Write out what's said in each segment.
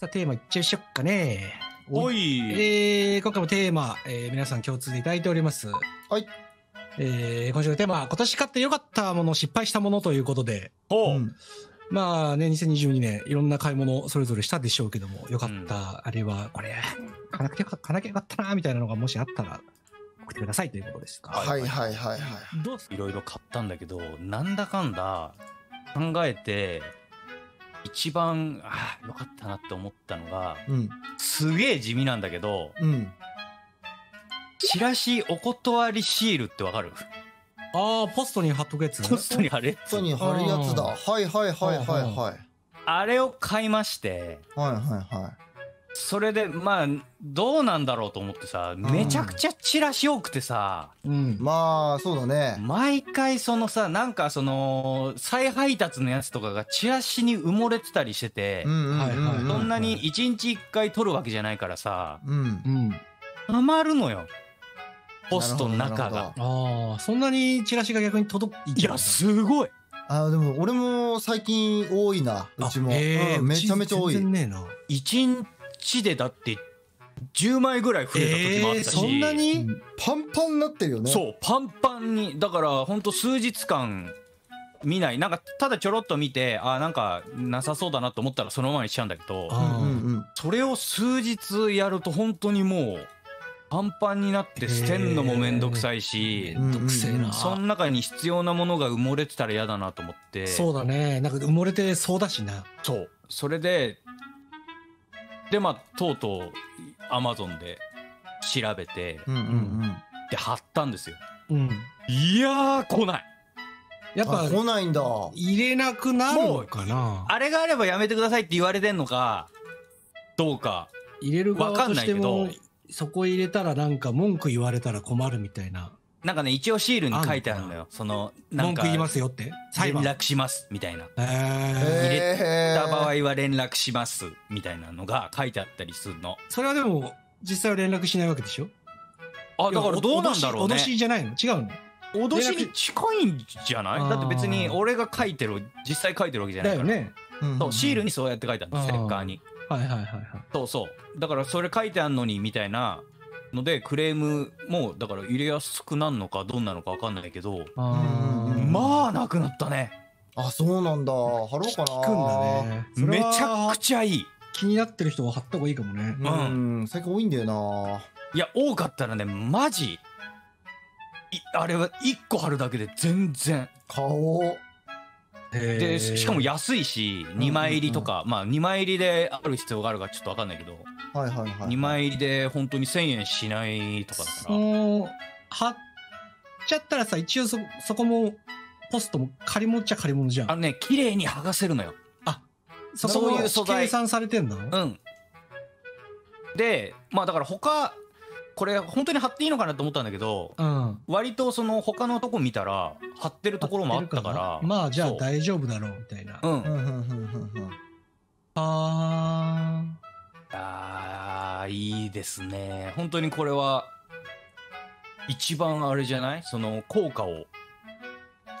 さあ、テーマいっちゃいましょうかね。おい。えー、今回もテーマ、えー皆さん共通でいただいております。はい。えー、今週のテーマは、今年買って良かったもの、失敗したものということで、ほう。うんまあね、2022年、いろんな買い物それぞれしたでしょうけども、良かった、あるいは、これ、買わなきゃよか買わなきゃよかったな、みたいなのがもしあったら、送ってくださいということですか。はいはいはいはい。どうすいろいろ買ったんだけど、なんだかんだ考えて、一番、ああ、よかったなって思ったのが、うん。すげえ地味なんだけど、うん。チラシお断りシールってわかる？ああ、ポストに貼っとくやつポストに貼れやつ本当に貼るやつだ。うんはいはいはいはいはい。あれを買いまして、はいはいはそれでまあどうなんだろうと思ってさ、めちゃくちゃチラシ多くてさ、うん、まあそうだね。毎回そのさなんかその再配達のやつとかがチラシに埋もれてたりしててそんなに1日1回取るわけじゃないからさ、うん、はまるのよ。ポストの中が。ああ、そんなにチラシが逆に届いいや、すごい。あでも俺も最近多いなうちも、え、めちゃめちゃ多い。全然ねえな。1ちでだって10枚ぐらい増えた時もあったし、えー、そんなに？パンパンになってるよね。そうパンパンに。だからほんと数日間見ない。なんかただちょろっと見てあなんかなさそうだなと思ったらそのままにしちゃうんだけど、うんうん、それを数日やると本当にもうパンパンになって捨てんのも面倒くさいし、えー、その中に必要なものが埋もれてたら嫌だなと思って。そうだね。なんか埋もれてそうだしな。そう。それでで、まあ、とうとう、アマゾンで調べて、うんうんうん。で、貼ったんですよ。うん。いやー、来ない。やっぱあ、来ないんだ。入れなくなるのかな？あれがあればやめてくださいって言われてんのか、どうか。入れる側わかんとしてないけども、そこ入れたらなんか文句言われたら困るみたいな。なんかね、一応シールに書いてあるんよ。その、なんか、文句言いますよって？裁連判。絡します、みたいな。え入れえた場合は連絡します、みたいなのが書いてあったりするの。ーそれはでも、実際は連絡しないわけでしょ？あ、だからどうなんだろうね脅し。じゃないの？違うの？脅しに近いんじゃない？だって別に俺が書いてる、実際書いてるわけじゃないから。だよね。そう、シールにそうやって書いてあるの、ステッカーに。はいはいはいはい。そうそう。だからそれ書いてあんのにみたいなので、クレームも、だから入れやすくなるのかどうなのかわかんないけど、まあなくなったね。あ、そうなんだ。貼ろうかな。聞くんだね。そめちゃくちゃいい。気になってる人は貼った方がいいかもね。うん。最近多いんだよな。いや、多かったらね、マジ、いあれは1個貼るだけで全然。顔。で、しかも安いし、2枚入りとか、まあ2枚入りである必要があるかちょっとわかんないけど、はいはいはい。2枚入りで本当に1000円しないとかだそから。の、貼っちゃったらさ、一応そ、そこも、ポストも借り物っちゃ借り物じゃん。あのね、綺麗に剥がせるのよ。そこそうもいう素材計算されてんの？うん。で、まあだから他、これ本当に貼っていいのかなと思ったんだけど、うん。割とその他のとこ見たら貼ってるところもあったから。まあ、じゃあ大丈夫だろう、みたいな。うん。うんうんうんうんうん。ああー、いいですね。本当にこれは、一番あれじゃない？その効果を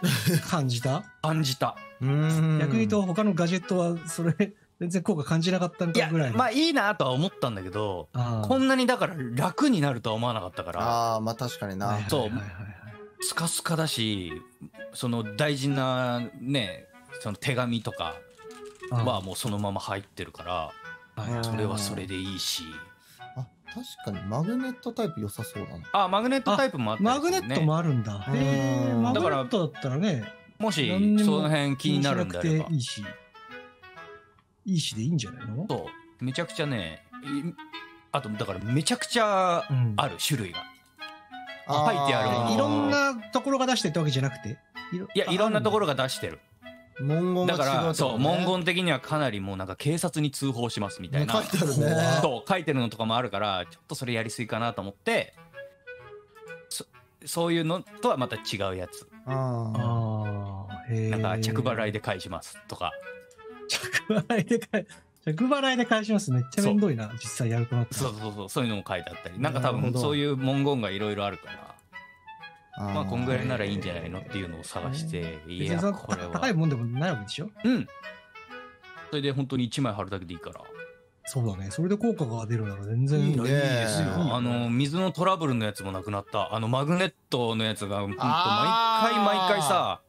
ー、感じた？感じた。うん。逆に言うと、他のガジェットは、それ、全然効果感じなかったのいやかぐらい、の。まあいいなとは思ったんだけど、こんなにだから楽になるとは思わなかったから、ああ、まあ確かにな。はいそうスカスカだし、その大事なね、その手紙とかはもうそのまま入ってるから、それはそれでいいし。あ、確かにマグネットタイプ良さそうだな。あ、マグネットタイプもあったね。マグネットもあるんだ。うんへえ、マグネだからットだったらね、もしその辺気になるんであればいいし、いいしでいいんじゃないの？そう、めちゃくちゃね、いあとだからめちゃくちゃうんある種類が。書いてあるいろんなところが出してってわけじゃなくて？いろいや、いろんなところが。が出してる。文言がだから、そう、文言的にはかなりもうなんか警察に通報しますみたいな。書いてあるね。そう、書いてるのとかもあるから、ちょっとそれやりすぎかなと思って、そそういうのとはまた違うやつ。あああ、へえ。なんか着払いで。で返しますとか。着払いで返、着払いで返します。めっちゃめんどいな、実際やるとなったらそうそうそう、そういうのも書いてあったり。なんか多なるほど分そういう文言がいろいろあるから、あ。まあこんぐらいならいいんじゃないのっていうのを探して、いや、別にそんなこれは。高いもんでもないわけでしょ？うん。それで本当に1枚貼るだけでいいから。そうだね。それで効果が出るなら全然いいねいいですよあの水のトラブルのやつもなくなったあのマグネットのやつがほんと毎あー回毎回さ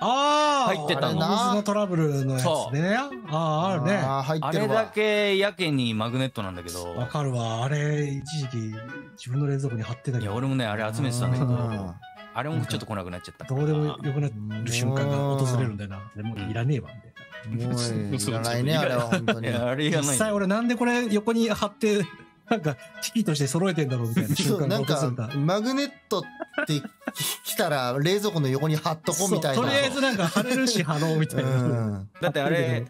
ああ入ってたの。お水のトラブルのやつね。ああ、あるね。あー入あってるわ。れだけやけにマグネットなんだけど。わかるわ。あれ、一時期自分の冷蔵庫に貼ってたけど、いや俺もねあれ集めてたんだけど。うん。あれもちょっと来なくなっちゃった。どうでもよくなる瞬間が訪れるんだよな。でもいらねえわ、みたいな。もういらないね あれは本当に。いやあれいらない。実際俺なんでこれ横に貼って、なんか、機器として揃えてんだろうみたいな瞬間なんかが訪れた。マグネットって来たら冷蔵庫の横に貼っとこうみたいなとりあえずなんか貼れるし貼ろうみたいな。うんだってあれ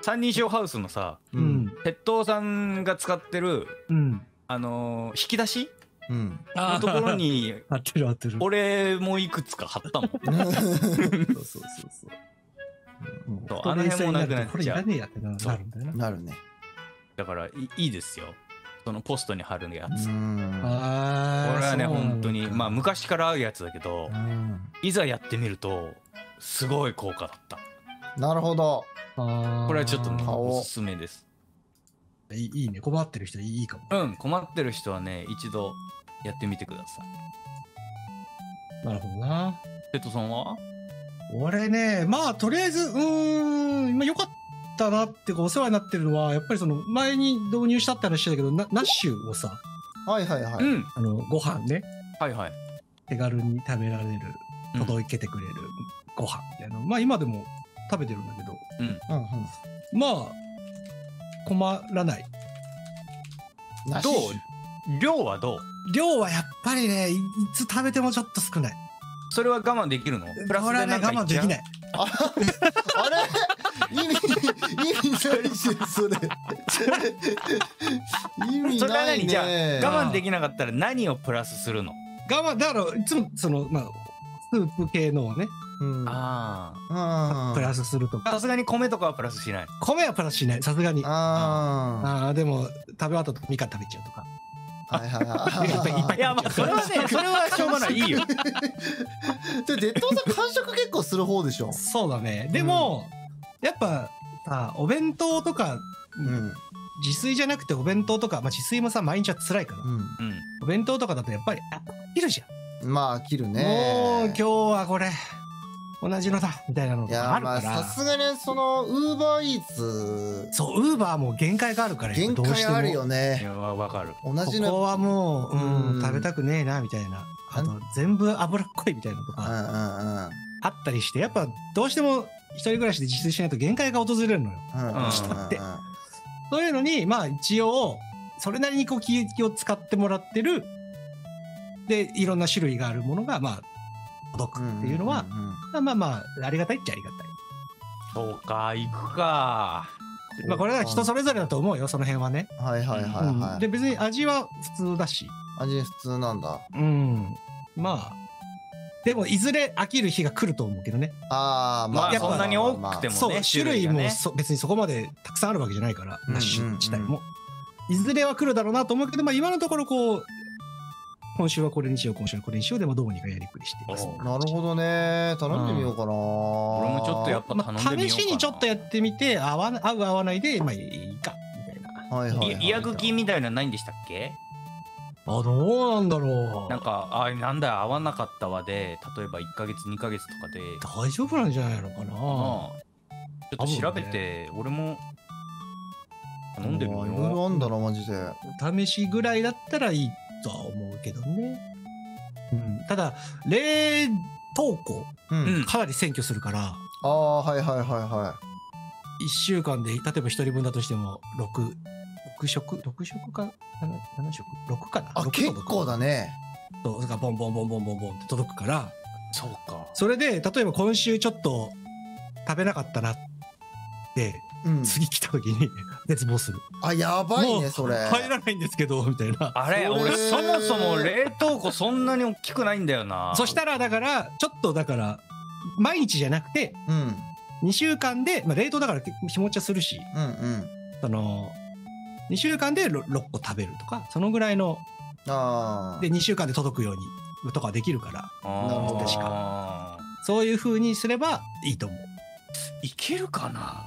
三人称ハウスのさううんん。鉄塔さんが使ってるうん。あのー引き出しうんのところに 貼ってる貼ってる。俺もいくつか貼ったもん そうそうそうそう。そうあの辺もなくなっちゃうこれいらねえやってなるんだよな。なるねだからいいいですよそのポストに貼るやつ。これはね本当にまあ昔からあるやつだけどうん。いざやってみるとすごい効果だった。なるほど。これはちょっとおすすめです。いいね。困ってる人いいかも。うん困ってる人はね一度やってみてください。なるほどな。ペットさんは？俺ね、まあ、とりあえず、うーん、ったなっていうか、お世話になってるのは、やっぱりその、前に導入したって話だけど、ナナッシュをさ、はいはいはい。うん。あの、ご飯ね、はいはい。手軽に食べられる、うん届けてくれるご飯みたいな。まあ、今でも食べてるんだけど、うん。うんうん。まあ、困らない。なしどう？量はどう？量はやっぱりね、いいつ食べてもちょっと少ない。それは我慢できるの？プラスでなんかいっちゃう？我慢できない。あ あれ？意味意味ないしそれ意味それはない何？じゃあね我慢できなかったら何をプラスするの？我慢、だから、いつも、その、まあ、スープ系のをね、うん。ああ。プラスするとか。あさすがに米とかはプラスしない？米はプラスしない、さすがに。あああー、でも、食べ終わったとみかん食べちゃうとか。あはいはいはい。いやまあそれはね それはしょうがない。いいよ。でデッドさん完食結構する方でしょ？そうだね。でも、やっぱ、さ、お弁当とか、うん。自炊じゃなくてお弁当とか、まあ自炊もさ、毎日は辛いから。ううん。お弁当とかだとやっぱり、あ、いるじゃん。んまあ切るね。もう今日はこれ、同じのだ、みたいなのいとかやまああるから。さすがにそのウーバーイーツそう、ウーバーも限界があるから、限どうしても。界あるよいねやわわかる。同じの。ここはもう、うん、うん。食べたくねえな、みたいな。あと、全部脂っこいみたいなのとか、あったりして、やっぱ、どうしても一人暮らしで自炊しないと限界が訪れるのよ。人って。そういうのに、まあ一応、それなりにこう気気を使ってもらってる、で、いろんな種類があるものが、まあ、届くっていうのは、まあまあまあ、ありがたいっちゃありがたい。そうか行くか。まあこれは人それぞれだと思うよ、その辺はね。はいはいはいはい。うん。で、別に味は普通だし、味普通なんだ。うん。まあ、でもいずれ飽きる日が来ると思うけどね。ああまあやっぱそんなに多くてもねそう、種類も別にそこまでたくさんあるわけじゃないから、うんナッシュ自体も。いずれは来るだろうなと思うけど、まあ今のところこう、今週はこれにしよう、今週はこれにしようでもどうにかやりくりしています。おなるほどね頼んでみようかな俺もちょっとやっぱまあ、頼んでみようかな試しにちょっとやってみて、合わな合う合わないで、まあいいか、みたいな。はいはいはいいイヤ茎みたいなのないんでしたっけ？あ、どうなんだろう。なんかあなんだ合わなかったわで例えば1ヶ月2ヶ月とかで。大丈夫なんじゃないのかな。まあちょっと調べて俺も頼んでみよいろいろあんだなマジで。試しぐらいだったらいいとは思うけどね。うん、ただ、冷凍庫、うん、うんかなり占拠するから、ああはいはいはいは1週間で、例えば1人分だとしても、6、6食 ?6 食か？7, 7食 ?6 かな？いあ結構だね。そう、からボンボンボンボンボンボンって届くから、そうか。それで、例えば今週ちょっと食べなかったなって、うん。次来た時に 絶望する。あやばいねそれ。入らないんですけど、みたいな。あれ俺そもそも冷凍庫そんなに大きくないんだよな。そしたら、だから、ちょっとだから、毎日じゃなくて、うん。2週間で、まあ、冷凍だから日持ちはするし、うんうん。その、2週間で 6, 個食べるとか、そのぐらいの、ああで2週間で届くようにとかできるから、なるほど確そういう風にすればいいと思う。いけるかな？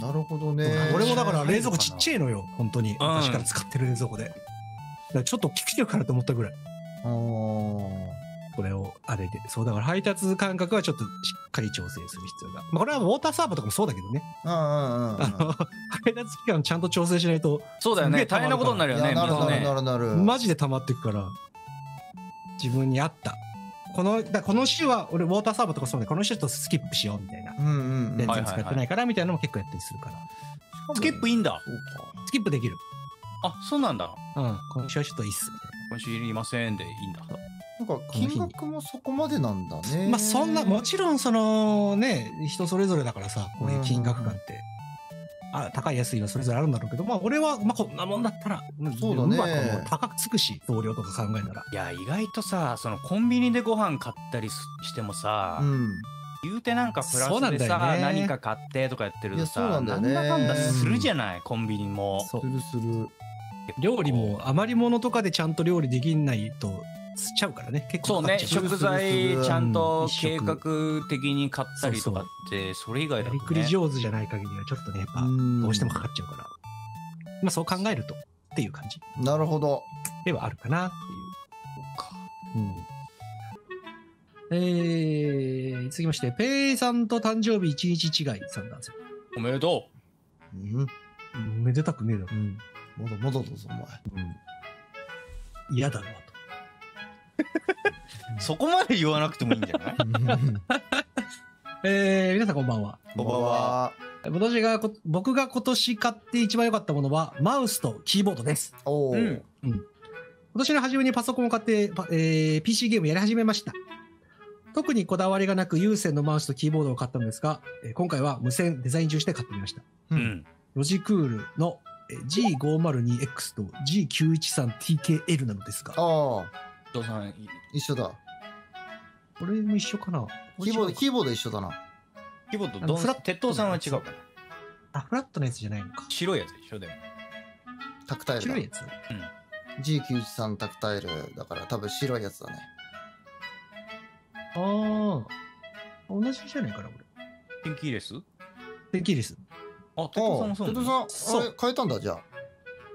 なるほどね俺もだから冷蔵庫ちっちゃいのよ、本当に。ん昔から使ってる冷蔵庫で。ちょっと大きくしてるかなと思ったぐらい。あーこれをあれで。そう、だから配達間隔はちょっとしっかり調整する必要が。まあこれはウォーターサーバーとかもそうだけどね。うんうんうんうんあの、配達期間ちゃんと調整しないと、そうだよね大変なことになるよねなるなるなるなるマジで溜まってくから、自分に合った。この、だこの週は俺ウォーターサーバーとかそうだこの週ちょっとスキップしようみたいな。うんうんうん全はい然使ってないからみたいなのも結構やったりするから。スキップいいんだスキップできる。あそうなんだうん。今週はちょっといいっすみたいな。今週いりませんでいいんだなんか金額もそこまでなんだね。まあそんな、もちろんそのね、人それぞれだからさ、こういう金額感って。あ高い安いはそれぞれあるんだろうけど、まあ俺は、まあこんなもんだったら、そうだね。うまくもう高くつくし、送料とか考えたら。いや意外とさそのコンビニでご飯買ったりすしてもさ、うん。言うてなんかプラそうなんスでさ、ね。何か買ってとかやってるとさなんだよね。だかんだするじゃない、コンビニも。そうする。する料理も余り物とかでちゃんと料理できないと、ちゃうからね。結そうね食材ちゃんと計うん画的に買ったりとかってそれ以外だやりとねくり上手じゃない限りはちょっとね、やっぱ、うんどうしてもかかっちゃうから。まあそう考えると、っていう感じなるほどではあるかなっていう。うん。えー、続きまして、ペイさんと誕生日一日違いさんなんですよ。おめでとうんめでたくねえだろ。うんまだまだだぞお前うん。嫌だわう そこまで言わなくてもいいんじゃない？えー、皆さんこんばんは。こんばんは私がこ、僕が今年買って一番良かったものは、マウスとキーボードです。おお、うん今年の初めにパソコンを買って、パえー PC ゲームやり始めました。特にこだわりがなく有線のマウスとキーボードを買ったのですが、えー今回は無線デザイン重視で買ってみました。ううんんロジクールのえー G502X と G913TKL なのですが、ああさん一緒だ。これも一緒かな。キーボードキーボード一緒だな。キーボードどんあのフラット鉄塔さんは違うかなあ、フラットのやつじゃないのか。白いやつでしょでも。タクタイルだ。白いやつ？G913 タクタイルだから多分白いやつだね。ああ。同じじゃないかな、これ。天気いいです天気です。あ鉄塔さんもそうさんあれ変えたんだじゃ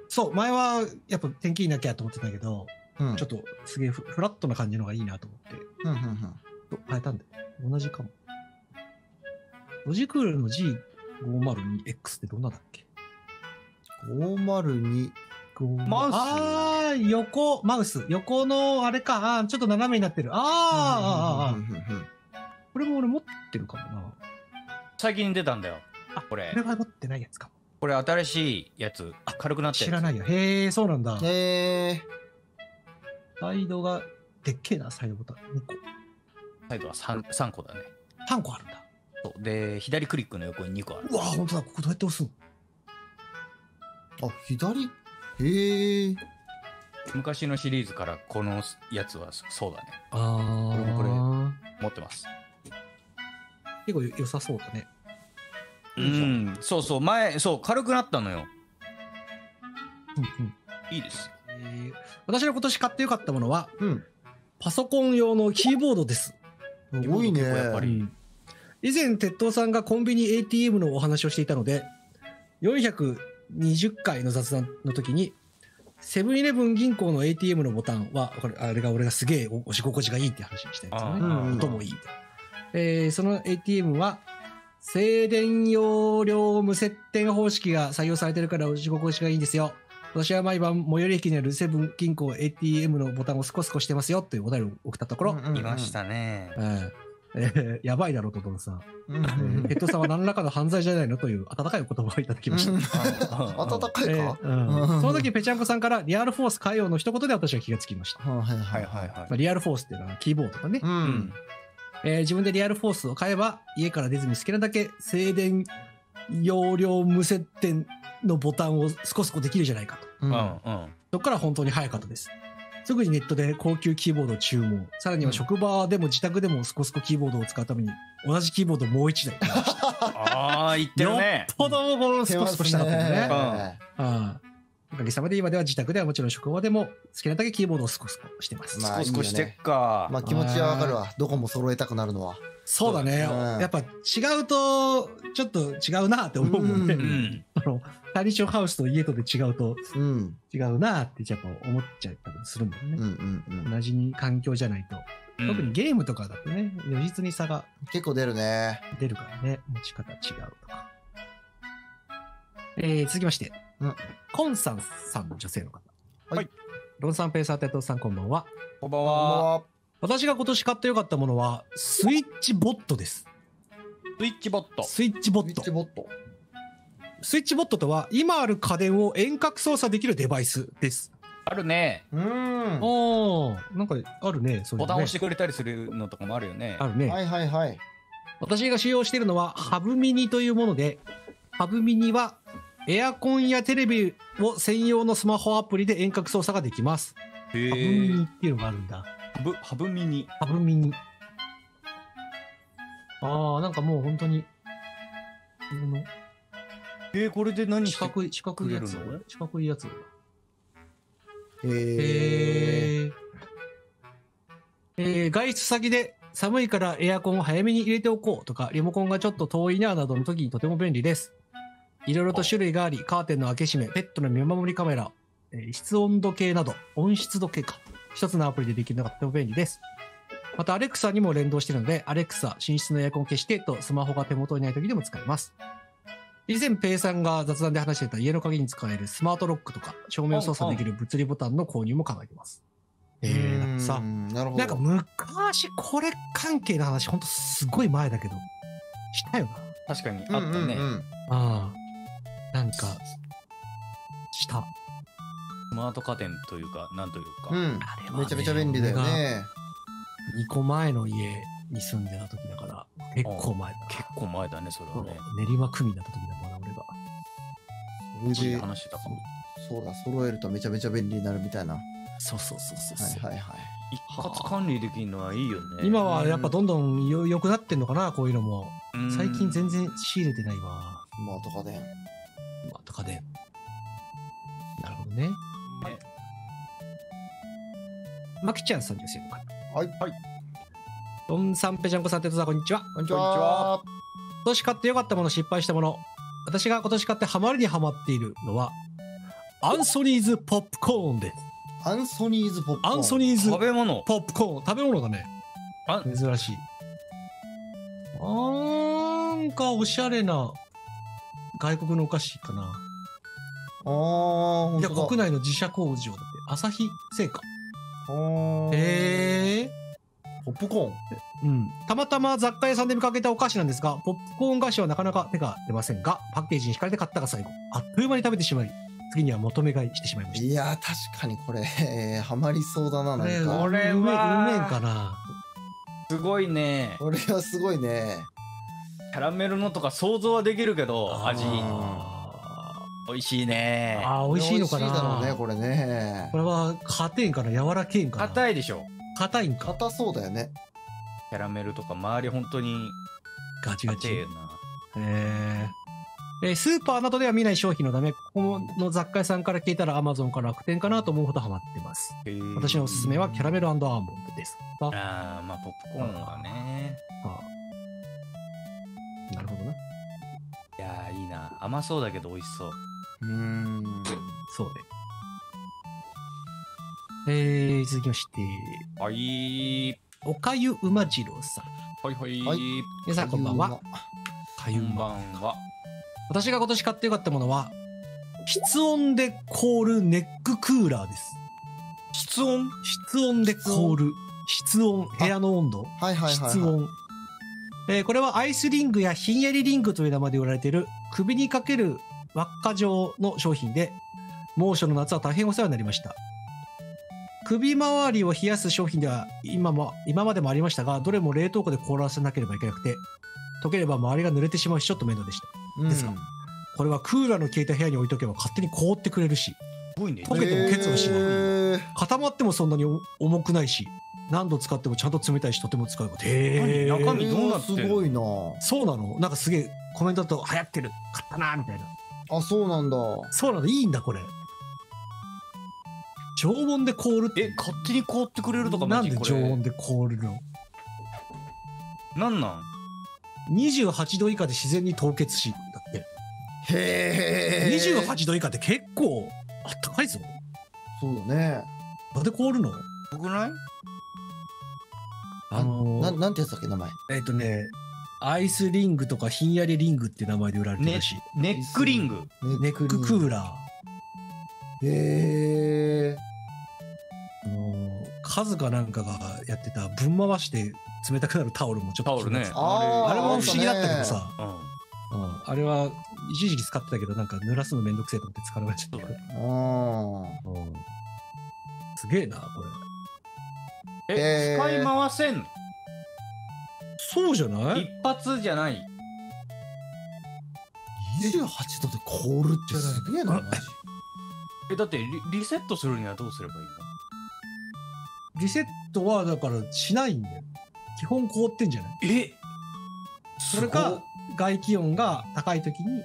そう、前はやっぱ天気いいなきゃと思ってたけど、あうんちょっとすげえフフラットな感じのがいいなと思って、うんうんうん変えたんだよ。同じかも。ロジクールの G502X ってどんなだっけ？502マウスああ、横、マウス。横の、あれか。あーちょっと斜めになってる。あーあー、あーあうんー、うんうんうんこれも俺持ってるかもな。最近出たんだよあこれこれは持ってないやつかも。これ新しいやつ軽くなったやつ知らないよ。へえ、そうなんだ。へえサイドが、でっけえな、サイドボタン。2個。サイドは 3, 3個だね3個あるんだ。そうで左クリックの横に2個あるうわ、ほんとだ。ここどうやって押すの？あ左？へえ昔のシリーズからこのやつはそうだねあこれもこれあ。持ってます結構良さそうだね。うんそうそう前そう軽くなったのようんうん。いいですえー私の今年買ってよかったものは、うんパソコン用のキーボードです。多いねやっぱり以前、鉄塔さんがコンビニ ATM のお話をしていたので、420回の雑談の時に、セブンイレブン銀行の ATM のボタンは、これあれが俺がすげえ押し心地がいいって話をしたやつあね。ー音もいい。えーその ATM は、静電容量無接点方式が採用されてるから押し心地がいいんですよ。私は毎晩最寄り駅にあるセブン銀行 ATM のボタンをスコスコしてますよというお便りを送ったところ、うんうんうん。いましたね。えーえーやばいだろうと思うさ。ん、うん。えーペットさんは何らかの犯罪じゃないのという温かいお言葉をいただきました。温かいか、えーうん。その時ペチャンコさんからリアルフォース変えようの一言で私は気がつきました。はいはいははい。いはいリアルフォースっていうのはキーボードだね、ううん。んえー自分でリアルフォースを買えば家から出ずに好きなだけ静電容量無接点のボタンをスコスコできるじゃないかと。うんうんうんそこから本当に早かったです。すぐにネットで高級キーボードを注文。さらには職場でも自宅でもスコスコキーボードを使うために同じキーボードをもう一台買いました。ああ言ってるねよっぽどこのスコスコしたかったんだね。ねあおかげさまで今では自宅ではもちろん職場でも好きなだけキーボードをスコスコしてます。まあ少し少ししてっかまあ気持ちはわかるわどこも揃えたくなるのはそうだね。うんやっぱ違うと、ちょっと違うなって思うもんね。ううんあの、タニションハウスと家とで違うとうん違うなってやっぱ思っちゃったりするもんね。うんうんうん同じに環境じゃないと。特にゲームとかだとね、如実に差が結構出るね出るからね、持ち方違うとか。えー、続きまして、うんコンさんさん、女性の方。はい。ロンさん、ペーサー、テトさん、こんばんは。こんばんはあ私が今年買ってよかったものは、スイッチボットです。スイッチボットスイッチボットウィッチ。ボットスイッチボットとは、今ある家電を遠隔操作できるデバイスです。あるねうんおー、なんかあるね、そねボタン押してくれたりするのとかもあるよねあるね。はいはいはい私が使用しているのはハブミニというもので、ハブミニはエアコンやテレビを専用のスマホアプリで遠隔操作ができます。へハブミニえっていうのがあるんだ。ハブハブミニハブミニ。ああ、なんかもう本当に、あのえー、これで何四角い、四角いやつくれるの？四角いやつ。えーえー外出先で寒いからエアコンを早めに入れておこうとか、リモコンがちょっと遠いななどの時にとても便利です。いろいろと種類があり、カーテンの開け閉め、ペットの見守りカメラ、えー室温度計など、温湿度計か。一つのアプリでできるのがとても便利です。また、アレクサにも連動しているので、アレクサ、寝室のエアコンを消してとスマホが手元にない時でも使えます。以前、ペイさんが雑談で話していた家の鍵に使えるスマートロックとか、照明を操作できる物理ボタンの購入も考えています。えー、だってさう、んなるほどなんか昔これ関係の話、ほんとすごい前だけど、したよな。確かにあうんったね、うんうんああ。なんか、した。スマート家電というかなんというか、うんあれはねめちゃめちゃ便利だよね2個前の家に住んでた時だから、結構前だな。結構前だねそれはね練馬区民だった時だ。それで話してたかもそうだ揃えるとめちゃめちゃ便利になるみたいなはそうそうそうそうそう、いはいはい一括管理できるのはいいよね今はやっぱどんどんよ良くなってんのかな、こういうのも。うん最近全然仕入れてないわ。スマート家電まあ、とかで。なるほどね。まきちゃんさんですよ。はいはいドンさんぺちゃんこさんてとさんこんにちは。こんにちこんにちはは今年買ってよかったもの、失敗したもの。私が今年買ってハマりにハマっているのは、アンソニーズポップコーンです。アンソニーズポップコーンアンソニーズ食べ物ポップコーン。食べ物だね。あ珍しい。なんかおしゃれな外国のお菓子かな。あーほんいや、国内の自社工場だって。朝日製菓。へえ。ポップコーンうん。たまたま雑貨屋さんで見かけたお菓子なんですが、ポップコーン菓子はなかなか手が出ませんが、パッケージに惹かれて買ったが最後。あっという間に食べてしまい、次には求め買いしてしまいました。いやー確かにこれえー ハマりそうだななんこれ、かこれはうめうめえんかな。すごいねこれはすごいねキャラメルのとか想像はできるけど味あ美味しいねーあー、美味しいのかな。美味しいだろうねこれねこれは硬いんかな柔らけえんかな硬いでしょ硬いんか？硬そうだよね。キャラメルとか周り本当にガチガチ。硬いよな。へー。えースーパーなどでは見ない商品のためここの雑貨屋さんから聞いたら Amazon か楽天かなと思うほどハマってます。へー。私のおすすめはキャラメルアーモンドです。ああーまあポップコーンはね。あなるほどな。いやーいいな。甘そうだけど美味しそう。うーん。そうねえー、続きまして。はい。おかゆうま次郎さん。はいはい。はい。皆さんこんばんは。かゆんばまんは。私が今年買ってよかったものは室温で凍るネッククーラーです。室温？室温で凍る。室温部屋の温度。はいはいはいはい。室温、えーこれはアイスリングやひんやりリングという名前で売られている首にかける輪っか状の商品で猛暑の夏は大変お世話になりました首周りを冷やす商品では今も今までもありましたがどれも冷凍庫で凍らせなければいけなくて溶ければ周りが濡れてしまうしちょっと面倒でした。うんですかこれはクーラーの消えた部屋に置いとけば勝手に凍ってくれるしね。溶けても結露しないへー。固まってもそんなに重くないし何度使ってもちゃんと冷たいしとても使えば。へー。何中身どうなってすごいな。そうなの。なんかすげえコメントだと流行ってる。買ったなみたいな。あそうなんだ。そうなの。いいんだこれ常温で凍るってえ勝手に凍ってくれるとかなんで常温で凍るの？なんなん？28度以下で自然に凍結し、だって。へえ28度以下って結構あったかいぞ。そうだね。なんで凍るの？僕ない？あのー、ななんてやつだっけ名前？えっ、とね、アイスリングとかひんやりリングって名前で売られてるらしい。ネックリング。ネッククーラー。へえあのーカズかなんかがやってたぶん回して冷たくなるタオルもちょっとタオルね。あれも不思議だったけどさ、うん。うん、あれは一時期使ってたけどなんか濡らすのめんどくせえと思って使わなちゃった。けどあうん。すげえなこれ。えへー。使い回せんの？そうじゃない？一発じゃない。28度で凍るってすげえなマジ。えだってリリセットするにはどうすればいいの？リセットはだからしないんだよ。基本凍ってんじゃない？え？それか外気温が高い時に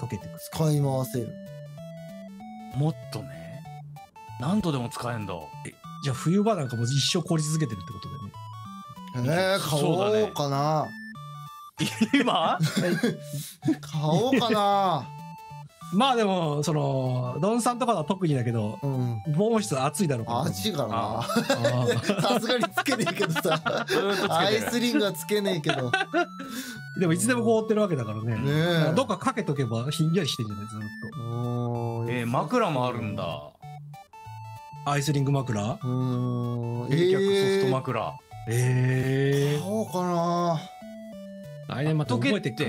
溶けてく。使い回せる。もっとね。何度でも使えんだ。じゃあ冬場なんかもう一生凍り続けてるってことだよね。えー、買おうかな。今？買おうかなまあでもそのドンさんとかは特にだけどうん。防音室は暑いだろうから。暑いからな。あ さすがにつけねえけどさ。アイスリングはつけねえけど。ねでもいつでも凍ってるわけだからね。え。どっかかけとけばひんやりしてんじゃない？ずっうーんえー枕もあるんだ。と。アイスリング枕？うーん。冷却ソフトえ枕。えー、買おうかな。ー。来年また覚えてっか。い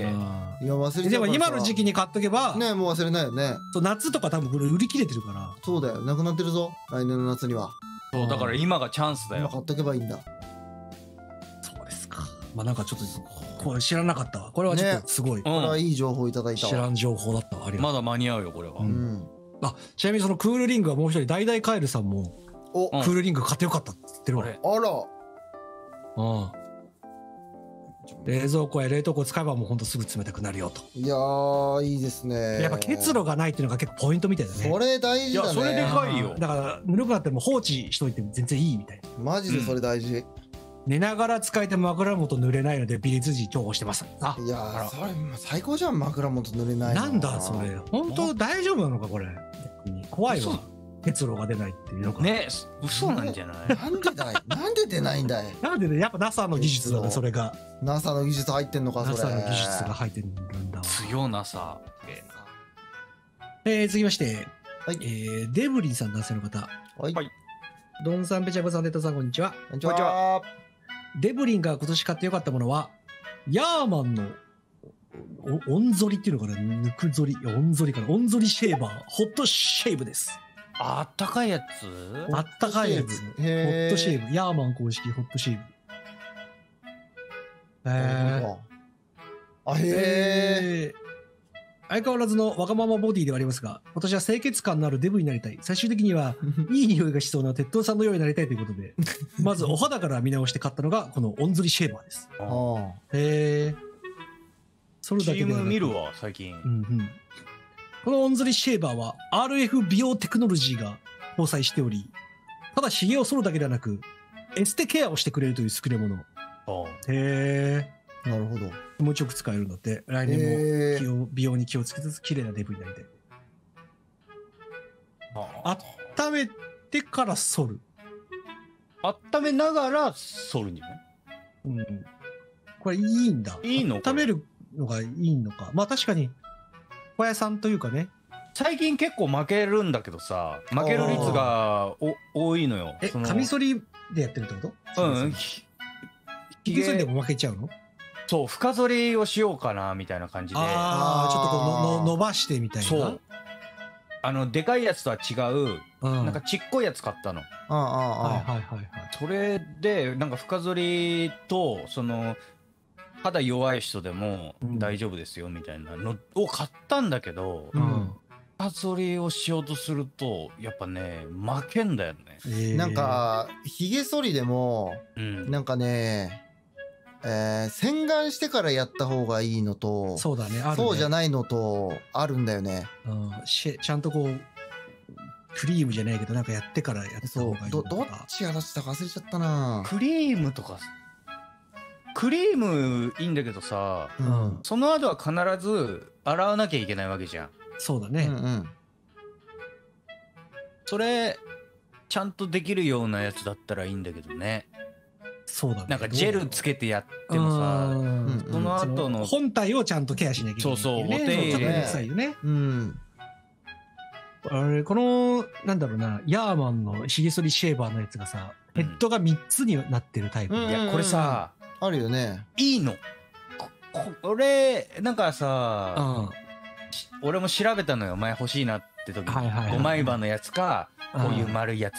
や忘れでも今の時期に買っとけば、ねもう忘れないよねそう夏とか多分これ売り切れてるから。そうだよなくなってるぞ来年の夏にはそうだから今がチャンスだよ今買っとけばいいんだそうですか。まあなんかちょっと、これ知らなかったわ。これはちょっとすごい。これうはいい情報いただいたわ知らん情報だったわ。ありがとう。んまだ間に合うよこれはううんんあ、ちなみにそのクールリングはもう一人、ダイダイカエルさんも、おうんクールリング買ってよかったって言ってるわ。これあらうん。冷蔵庫や冷凍庫使えばもうほんとすぐ冷たくなるよと。いやーいいですねやっぱ結露がないっていうのが結構ポイントみたいだね。それ大事だねいやそれでかいよだからぬるくなっても放置しといて全然いいみたいな。マジでそれ大事、寝ながら使えて枕元濡れないのでビリツジ重宝してます。あいやそれもう最高じゃん枕元濡れないのなんだそれ。本当大丈夫なのかこれ。逆に怖いわ。結露が出ないっていうのが。ね嘘なんじゃない？なんでだい？なんで出ないんだい？なんでね、やっぱ NASA の技術だね、それが。NASA の技術入ってんのかそれ。NASA の技術が入ってるんだわ。強なさ。えー、続きまして、はい。えー、デブリンさん男性の方。はい。はい。ドンさん、ペチャコさん、デッドさん、こんにちは。こんにちは。デブリンが今年買ってよかったものは、ヤーマンのおおんぞりっていうのかな？ぬくぞり、おんぞりかな。おんぞりシェーバー、ホットシェーブです。あったかいやつ？あったかいやつ。ホットシェーブ。ヤーマン公式ホットシェーブ。えあへー、ええー相変わらずのわがままボディではありますが、今年は清潔感のあるデブになりたい。最終的には、いい匂いがしそうな鉄塔さんのようになりたいということで、まずお肌から見直して買ったのが、このオンズリシェーバーです。あへえ。それだけではなく CM 見るわ最近うんうん。このオンズリシェーバーは RF 美容テクノロジーが搭載しており、ただ髭を剃るだけではなく、エステケアをしてくれるという優れもの。あへえ。なるほど気持ちよく使えるんだって。来年も美容に気をつけつつ綺麗なデブになりたい。あ温めてから剃る。温めながら剃るんじゃないうん。これいいんだ。いいの温めるのがいいのか。まあ確かに、小屋さんというかね。最近結構負けるんだけどさ負ける率がお多いのよ。え、そのカミソリでやってるってこと？うんひひひげ。剃りでも負けちゃうの？そう深剃りをしようかなみたいな感じで。ああ、ちょっとこうのの伸ばしてみたいな？そう。あのでかいやつとは違う、うん。なんかちっこいやつ買ったの。ああああはいはいはいはい。それでなんか深剃りとその肌弱い人でもうん。大丈夫ですよみたいなのを買ったんだけど、うん。深剃りをしようとするとやっぱね負けんだよね。えー。なん、かひげ剃りでもうん。なんかねえー洗顔してからやった方がいいのとそうだね、あるね。そうじゃないのとあるんだよね。うん。しちゃんとこう、クリームじゃないけど、なんかやってからやったそう方がいいどどっ。ちやらせたか忘れちゃったな。クリームとかクリームいいんだけどさううんん。その後は必ず洗わなきゃいけないわけじゃんうそうだね。んうんそれちゃんとできるようなやつだったらいいんだけどねそうだね。なんかジェルつけてやってもさうんうんその後の本体をちゃんとケアしなきゃいけないね。そうそうお手入れいよね。うんあれ、この、なんだろうな、ヤーマンのヒゲ剃りシェーバーのやつがさ、ヘッドが3つになってるタイプ。うんいやこれさあるよね。いいの。ここ俺なんかさうん。し俺も調べたのよ。前欲しいなって時はいはいはいに5枚刃のやつかこういう丸いやつ。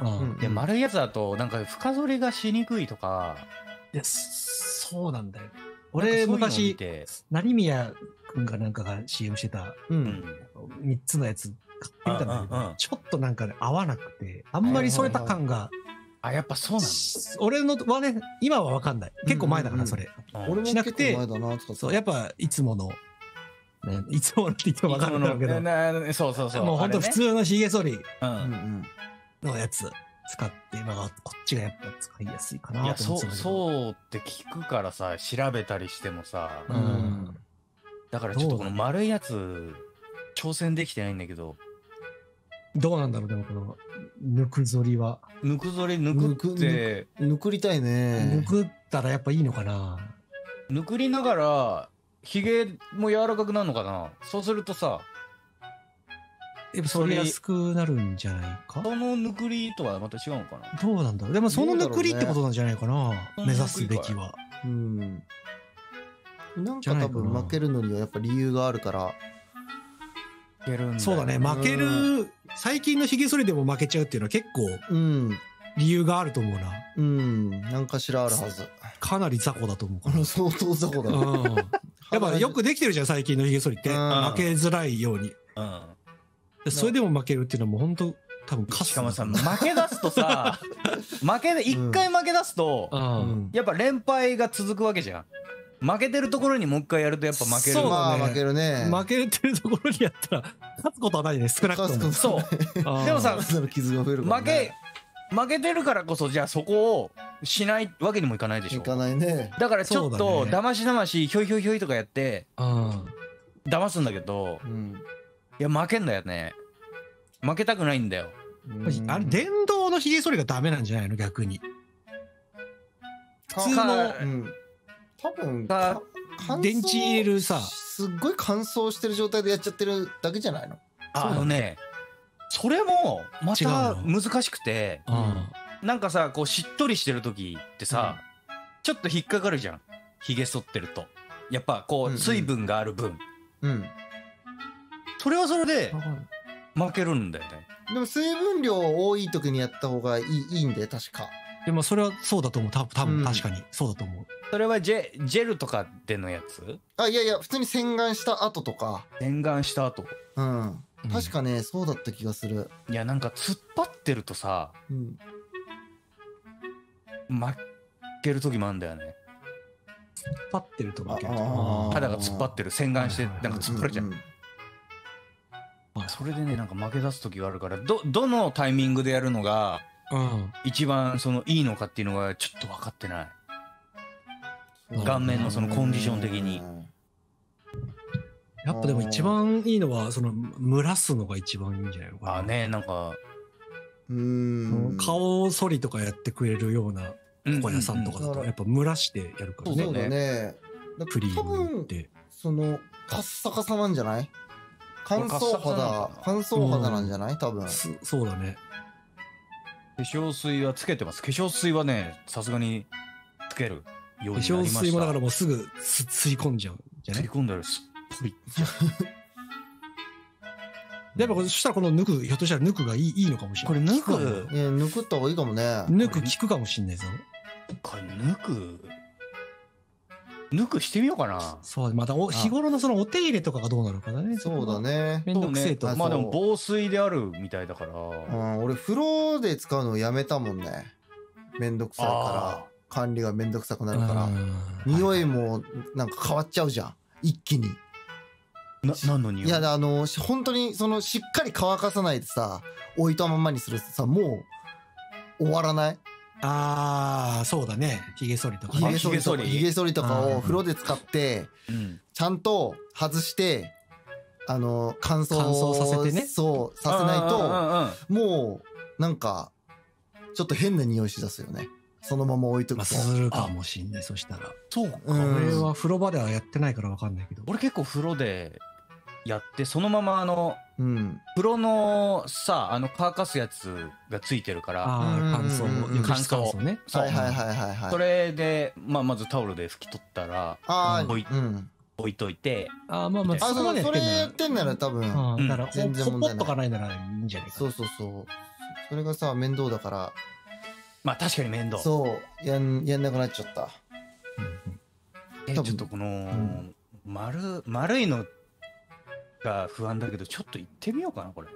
うん。うんで丸いやつだとなんか深剃りがしにくいとか。いやそうなんだよ。俺、昔、て成宮くんかなんかが CM してたううん。ん3つのやつ買ってみたんだけうんうんうん。ど、ちょっとなんかね、合わなくて、あんまりそれた感が、あやっぱそうな俺のはね、今はわかんない。結構前だから、うんうんうんそれ。の俺もしなくて。そう、やっぱ、いつもの、ね、いつものって言ってもわかんないけど、そうそうそう。もうほんと普通のヒゲ剃りあうんうれねん。のやつ使って、まあ、こっちがやっぱ使いやすいかなと思そうってたんだけど。そうって聞くからさ調べたりしてもさ。ううん。ん。だからちょっとこの丸いやつ挑戦できてないんだけどどうなんだろう、でもこの、抜く剃りは。ぬくぞり抜くって。ぬくりたいね。抜くったらやっぱいいのかな。ぬくりながらひげも柔らかくなるのかな。そうするとさやっぱ剃りやすくなるんじゃないか？そのぬくりとはまた違うのかな。どうなんだろう。でもその抜くりってことなんじゃないかな、ね。目指すべきは。うん。なんか多分負けるのにはやっぱ理由があるから。いけるんだよそうだね、負ける、最近のヒゲ剃りでも負けちゃうっていうのは結構うん理由があると思うな。うんなんかしらあるはずかなり雑魚だと思うかこの 相当雑魚だら。うん。やっぱよくできてるじゃん、最近のヒゲ剃りって。うん負けづらいように。うんでそれでも負けるっていうのはもう本当多分勝つしかもさ負け出すとさ 負けで一回負け出すと、う。うんんやっぱ連敗が続くわけじゃん負けてるところにもう一回やるとやっぱ負ける。そうだね。まあ負けるね。負けてるところにやったら勝つことはないね、少なくとも。そう。う。んでもさ傷が増えるから負ねけ負けてるからこそじゃあそこをしないわけにもいかないでしょ。いかないね。だからちょっとだね。だましだましひょいひょいひょいとかやってうん。騙すんだけどうん。いや負けんだよね。負けたくないんだよ。あれ、電動のヒゲ剃りがダメなんじゃないの？逆に。普通のうん多分電池入れるさ。すっごい乾燥してる状態でやっちゃってるだけじゃないの？あのねそれもま違た難しくてうん。なんかさこうしっとりしてる時ってさ、ちょっと引っかかるじゃん。ひげ剃ってると。やっぱこうんううん。水分がある分、うん。それはそれで負けるんだよね。でも水分量多い時にやった方がいいいいんで確かでもそれはそうだと思う。多分多うん。分確かに。そうだと思う。それはジェジェルとかでのやつ？あいやいや普通に洗顔した後とか。洗顔した後？うん。うん。確かねそうだった気がする。いやなんか突っ張ってるとさうん。負ける時もあるんだよね。突っ張ってると負けるあ。肌が突っ張ってる。洗顔してなんか突っ張るじゃん、うんそれでねなんか負け出す時があるからどどのタイミングでやるのがうん。一番そのいいのかっていうのがちょっと分かってない。うん顔面のそのコンディション的に。やっぱでも一番いいのは、その、蒸らすのが一番いいんじゃないのかな。あねなんか。うーん。顔剃りとかやってくれるような床屋さんとかだと、やっぱ蒸らしてやるからね。そうだね。だクリー多分ムって。そのカッサカサなんじゃない？乾燥肌乾燥肌なんじゃない？多分。すそうだね。化粧水はつけてます。化粧水はねさすがにつけるようになり化粧ました。水もだからもうすぐす吸い込んじゃうんじゃ吸い？ね。込んだらすっぽい やっぱそしたらこの抜く、ひょっとしたら抜くがいいいいのかもしれこれない。抜くいや抜くった方がいいかもね。抜く効くかもしんないぞ。これ抜く？抜くしてみようかな。そう、またお日頃のそのお手入れとかがどうなのかだね。そうだ。ね。めんどくせえと。ね。まあでも防水であるみたいだから。うん俺風呂で使うのをやめたもんね。めんどくさいから。管理がめんどくさくなるから。匂いもなんか変わっちゃうじゃん。一気に。な何の匂い？いやあのし本当にそのしっかり乾かさないでさ置いたままにするとさもう終わらない？ああ、そうだね。髭剃りとかね。ひげ剃りとか髭剃り？ひげ剃りとかうん。を風呂で使ってうん。ちゃんと外してあの乾燥乾燥させてね？そうさせないともうなんかちょっと変な匂いしだすよね。そのまま置いとまあ、くと、するかもしんない、そしたら。そうか、うん俺は風呂場ではやってないからわかんないけど。俺結構風呂でやってそのままあのうん。風呂のさあの乾かすやつがついてるから乾燥、乾燥。ね。そう。はいはいはいはいはい。それで、まあ、まずタオルで拭き取ったらああ置いうん。置いといてああ、まあまあ、あそこまでやそってんなれやってんなら多分、ら。うん、だから、全然ほほっ問題ない。とかないならいいんじゃないかな。そうそうそう。それがさ面倒だから。まあ確かに面倒。そう。やんやんなくなっちゃった。多分。えちょっとこの、ん。丸丸いのが不安だけどちょっと行ってみようかなこれ。ち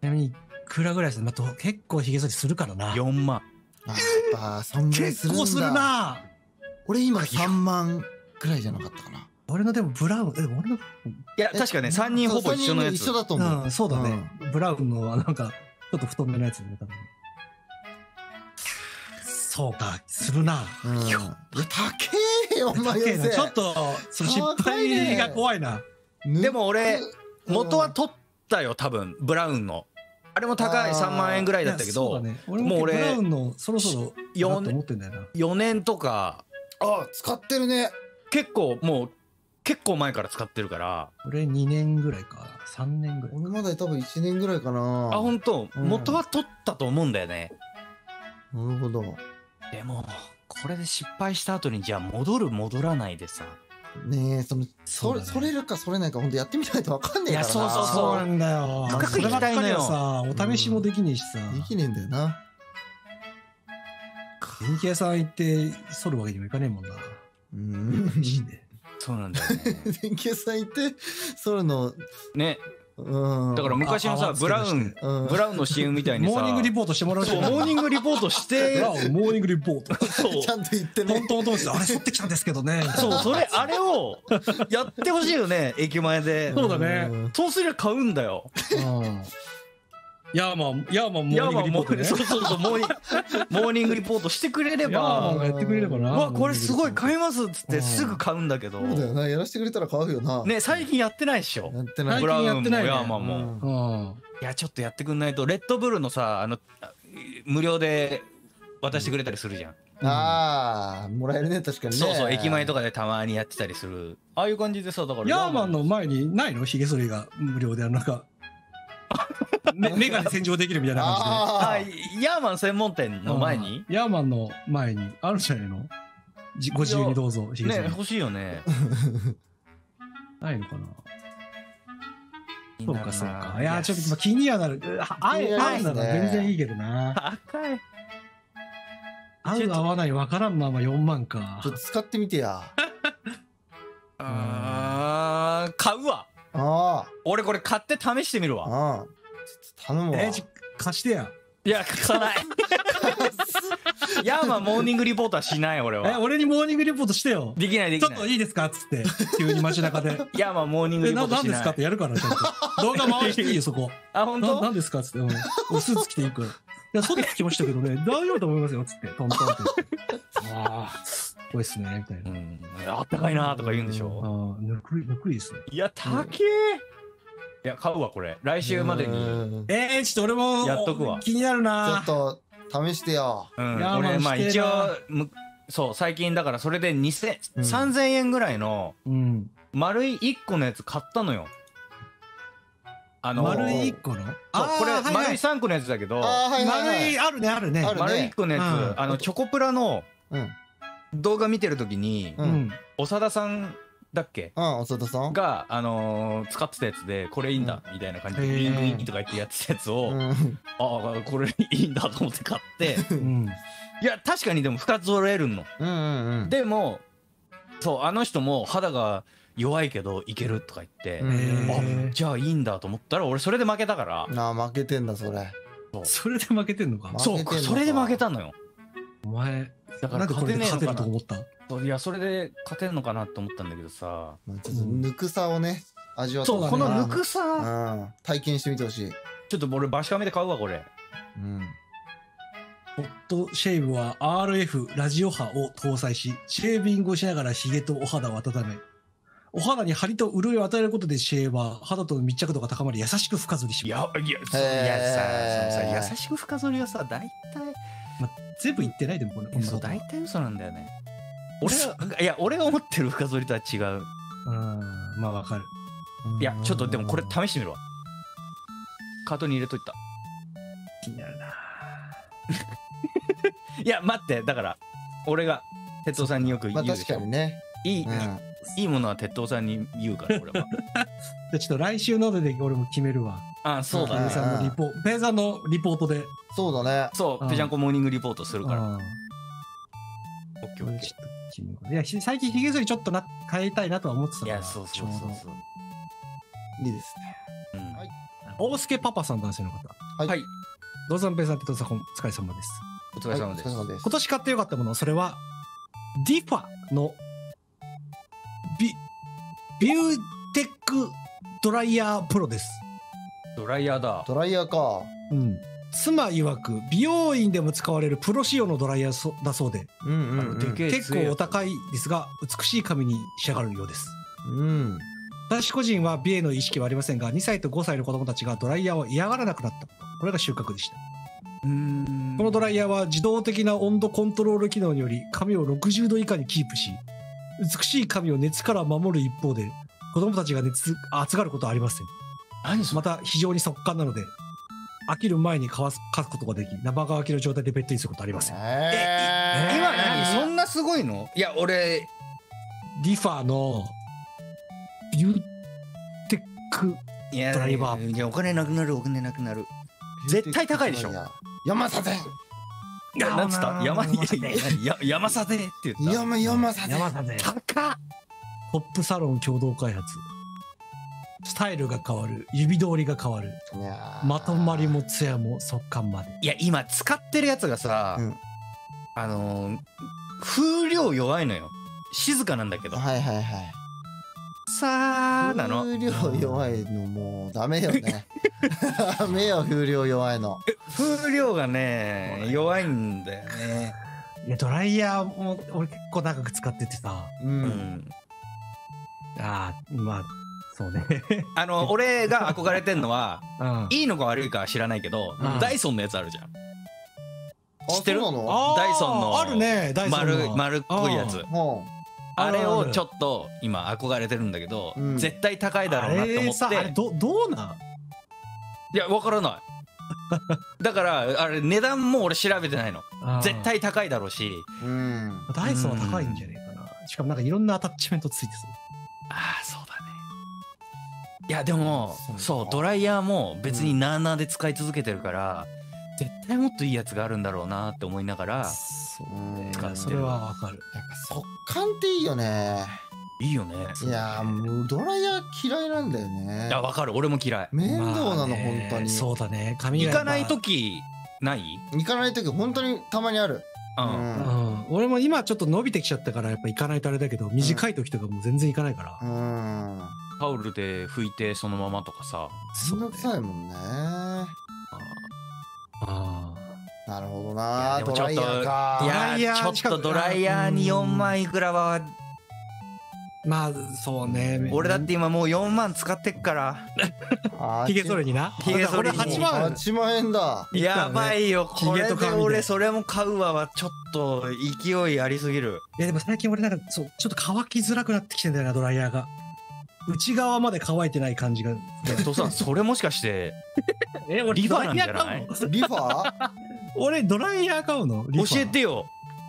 なみに、いくらぐらいですまあ、と結構髭剃りするからな。4万。あやっぱそんぐらいするんだ。結構するな。俺今3万くらいじゃなかったかな。俺のでもブラウン、え、俺の、いやえ確かね3人ほぼ一緒のやつ。一緒だと思う、うん、そうだね。ブラウンのはなんか、ちょっと太めのやつね、多分。そうか、するな。うん、いや高えよお前ちょっと、その失敗が怖いな。でも俺うん。元は取ったよ多分ブラウンの。あれも高いあー3万円ぐらいだったけど、もう俺もブラウンのそろそろよだと思ってんだよな。4年とかあ使ってるね。結構もう結構前から使ってるから。俺2年ぐらいか、3年ぐらい。俺まだ多分1年ぐらいかな。あ本当？うん。元は取ったと思うんだよね、なるほど。でもこれで失敗した後にじゃあ戻る戻らないでさねえそのそね。れそれるかそれないか本当やってみないとわかんねえからな。いやそうそうそう。なんだよ。深く行きたいのよ。はさ、お試しもできねえしさ。できねえんだよな。電気屋さん行って剃るわけにもいかねえもんな。うん。そうなんだよね。電気屋さん行ってそれのね。うんだから昔のさブラウンブラウンの CM みたいにさ。モーニングリポートしてもらうモーニングリポートしブて。ラウンモーニングリポート。そう。ちゃんと言ってね。トントントンあれ剃ってきたんですけどね。そうそれあれをやってほしいよね駅前で。そうだね。ん。そうすりゃ買うんだよ。うん。ヤーマン、ヤーマンモーニングリポートね。そうそうそうモーニン モーニングリポートしてくれれヤーマンばがやってくれればうな。わこれすごい買いいますっつってうん。すぐ買うんだけど。そうだよなやらせてくれたら買うよな。ね最近やってないっしょ。やってない。ブラウンも最近やってないね。ヤーマンもうん。うん。いやちょっとやってくんないとレッドブルのさあの無料で渡してくれたりするじゃん、ああもらえるね確かにね。そうそう駅前とかかでたまにやってたりする。ああいう感じでさだからヤーマンの前にないの？ヒゲ剃りが無料で、なんか、めメガネ洗浄できるみたいな感ああヤーマン専門店じで。の前に？うん。ヤーマンの前に。あるんじゃないの？じご自由にどうぞ、ヒゲ剃り。ね欲しいよね。ないのかな？そうか、そうか。いいや、ちょっとまあ気にはなる。ああえ、あえ。なら全然いいけどな。高い合う合わない分からんまま4万か。ちょ。っと使ってみてや。あー買うわ。あ俺これ買って試してみるあわ。ああちょっと頼むわえ、ちょ貸してや。いや貸さない ヤーマンモーニングリポートはしない俺え、は俺にモーニングリポートしてよ。できないでちょきないっといいですか？っつって、急に街中で。ヤーマンモーニングえ、リポな、ートしないなんですか？ってやるから、ちゃんと。動画回していいよ、そこ。あ本当？んですか？っつって。うん。俺スーツ着ていいから。いや、外着きましたけどね、大丈夫だと思いますよ、つって。トントンって。ああ、すごいっすね、みたいな。うんあったかいなとか言うんでしょああ、ぬくい、ぬくいですね。いや高えいや買うわこれ。来週までに。うん。えー、ちょっと俺も、やっとくわ。気になるちょなっと試してよ。うん。俺まあ一応むそう最近だからそれで2000、うん。3000円ぐらいのうん。丸い1個のやつ買ったのよ。あの丸い一個の？そうあーこれはいはい。丸い3個のやつだけどああはいはいは丸い、いあるね、あるね。あるね丸い1個のやつ、うん。あのチョコプラのうん。動画見てる時に、ううんん。長田さんだっけ？うん長田さん？が、あのー使ってたやつでこれいいんだ、みたいな感じでウィングインとか言ってやってたやつを、うん。ああこれいいんだと思って買って。うん。いや確かにでも深つ折れるの。うんうんうん。でもそうあの人も肌が弱いけどいけるとか言って、うん。へじゃあいいんだと思ったら俺それで負けたから、なあ負けてんだそれ。ーそれで負けてんのか。負そうけてんのか。それで負けたのよお前、だから勝てると勝てね思った？いやそれで勝てるのかなと思ったんだけどさ。まあちょっとぬくさをね味わってそうだね。このぬくうさん。体験してみてほしい。ちょっと俺バシカメで買うわこれ。うん。ポットシェーブは RF ラジオ波を搭載し、シェービングをしながら髭とお肌を温め、お肌に張りと潤いを与えることでシェーバー、肌との密着度が高まり優しく深剃りしいます。やいやいやさそのさ優しく深剃りはさ大体全部言ってないでもこれ。こんなそうこと大体嘘なんだよね俺がいや俺が思ってる深剃りとは違ううん、まあわかる。いやちょっとでもこれ試してみるわカートに入れといた気になるな。いや待ってだから俺が鉄道さんによく言まあうでしょ、確かにね。いい、うんいいものは鉄道さんに言うから俺はじゃあちょっと来週ので俺も決めるわ。あそうだね。ペイさんのリポペイさんのリポートで。そうだね。そううん。ぺちゃんこモーニングリポートするから。うん。オッケーいや、ひ最近ヒゲ剃りちょっとな変えたいなとは思ってたいやそうそうそうそう。いいですね。うん。はい。大助パパさん男性の方。はい。はい。ローザンペイさん、テトさん、お疲れ様です。お疲れ様です、はいお疲れ様です。今年買ってよかったもの、それは、ディファのビ、ビューテックドライヤープロです。ドライヤーだドライヤーか。うん。妻曰く、美容院でも使われるプロ仕様のドライヤーそだそうで、うんうんうん。あのでけえ結構お高いですが、美しい髪に仕上がるようです。うん。私個人は美への意識はありませんが、2歳と5歳の子供たちがドライヤーを嫌がらなくなったこれが収穫でした。うーんこのドライヤーは自動的な温度コントロール機能により髪を60度以下にキープし、美しい髪を熱から守る一方で、子供たちが熱、熱がることはありません。何また非常に速乾なので、飽きる前に乾す乾くことができ、生乾きの状態でベッドにすることはありません。えー今何？そんなすごいの？いや俺ディファのビューテック、いやドライヤー。いやお金なくなるお金なくなる。絶対高いでしょ。山さでいやなんつった？山に山や山さでって言った。山山さで山田で高っトップサロン共同開発。スタイルが変わる、指通りが変わる、まとまりもツヤも速乾まで。いや今使ってるやつがさ、うん。あのー風量弱いのよ。静かなんだけど。はいはいはい。さあなの。風量弱いのもうダメよね。ダメよ風量弱いの。風量がね弱いんだよね。いや、ドライヤーも俺結構長く使っててさ。ううん。んああ、まあ、そうね。あの俺が憧れてんのはうん。いいのか悪いかは知らないけど、うん。ダイソンのやつあるじゃん。あ知ってる？ダイソンのあるね、ダイソンの。丸丸っこいやつ。あれをちょっっと今憧れてるんだけど、うん。絶対高いだろうなと思っさ、あれてど、どうなん？いやわからない。だからあれ値段も俺調べてないの。絶。対高いだろうし。ううん。ダイソンは高いんじゃねえかな。しかもなんかいろんなアタッチメントついてああそういやでもそうそうドライヤーも別になーなーで使い続けてるから、絶対もっといいやつがあるんだろうなって思いながらそううんね。それはわかる。やっぱ速乾っていいよね。いいよね。いやーもうドライヤー嫌いなんだよね。いやわかる。俺も嫌い。面倒なの本当に。そうだね。髪が。行かない時ない？行かない時本当にたまにある。うん、うん。うん、俺も今ちょっと伸びてきちゃったからやっぱ行かないとあれだけど短い時とかもう全然行かないから、うんタオルで拭いてそのままとかさ。めんどくさいもんね。あなるほどな。でもちょっとドライヤーか。いドライヤやーちょっとドライヤーに4万いくらは。ーまあそうね。俺だって今もう4万使ってっから。ひげ剃りにな。ひげ剃りに。俺8万。8万円だ。やばいよ。これで。俺それも買うわはちょっと勢いありすぎる。いやでも最近俺なんかそうちょっと乾きづらくなってきてんだよなドライヤーが内側まで乾いてない感じが。父さんそれもしかして え俺リファなんじゃない？リファ？ー俺ドライヤー買うの？教えてよ。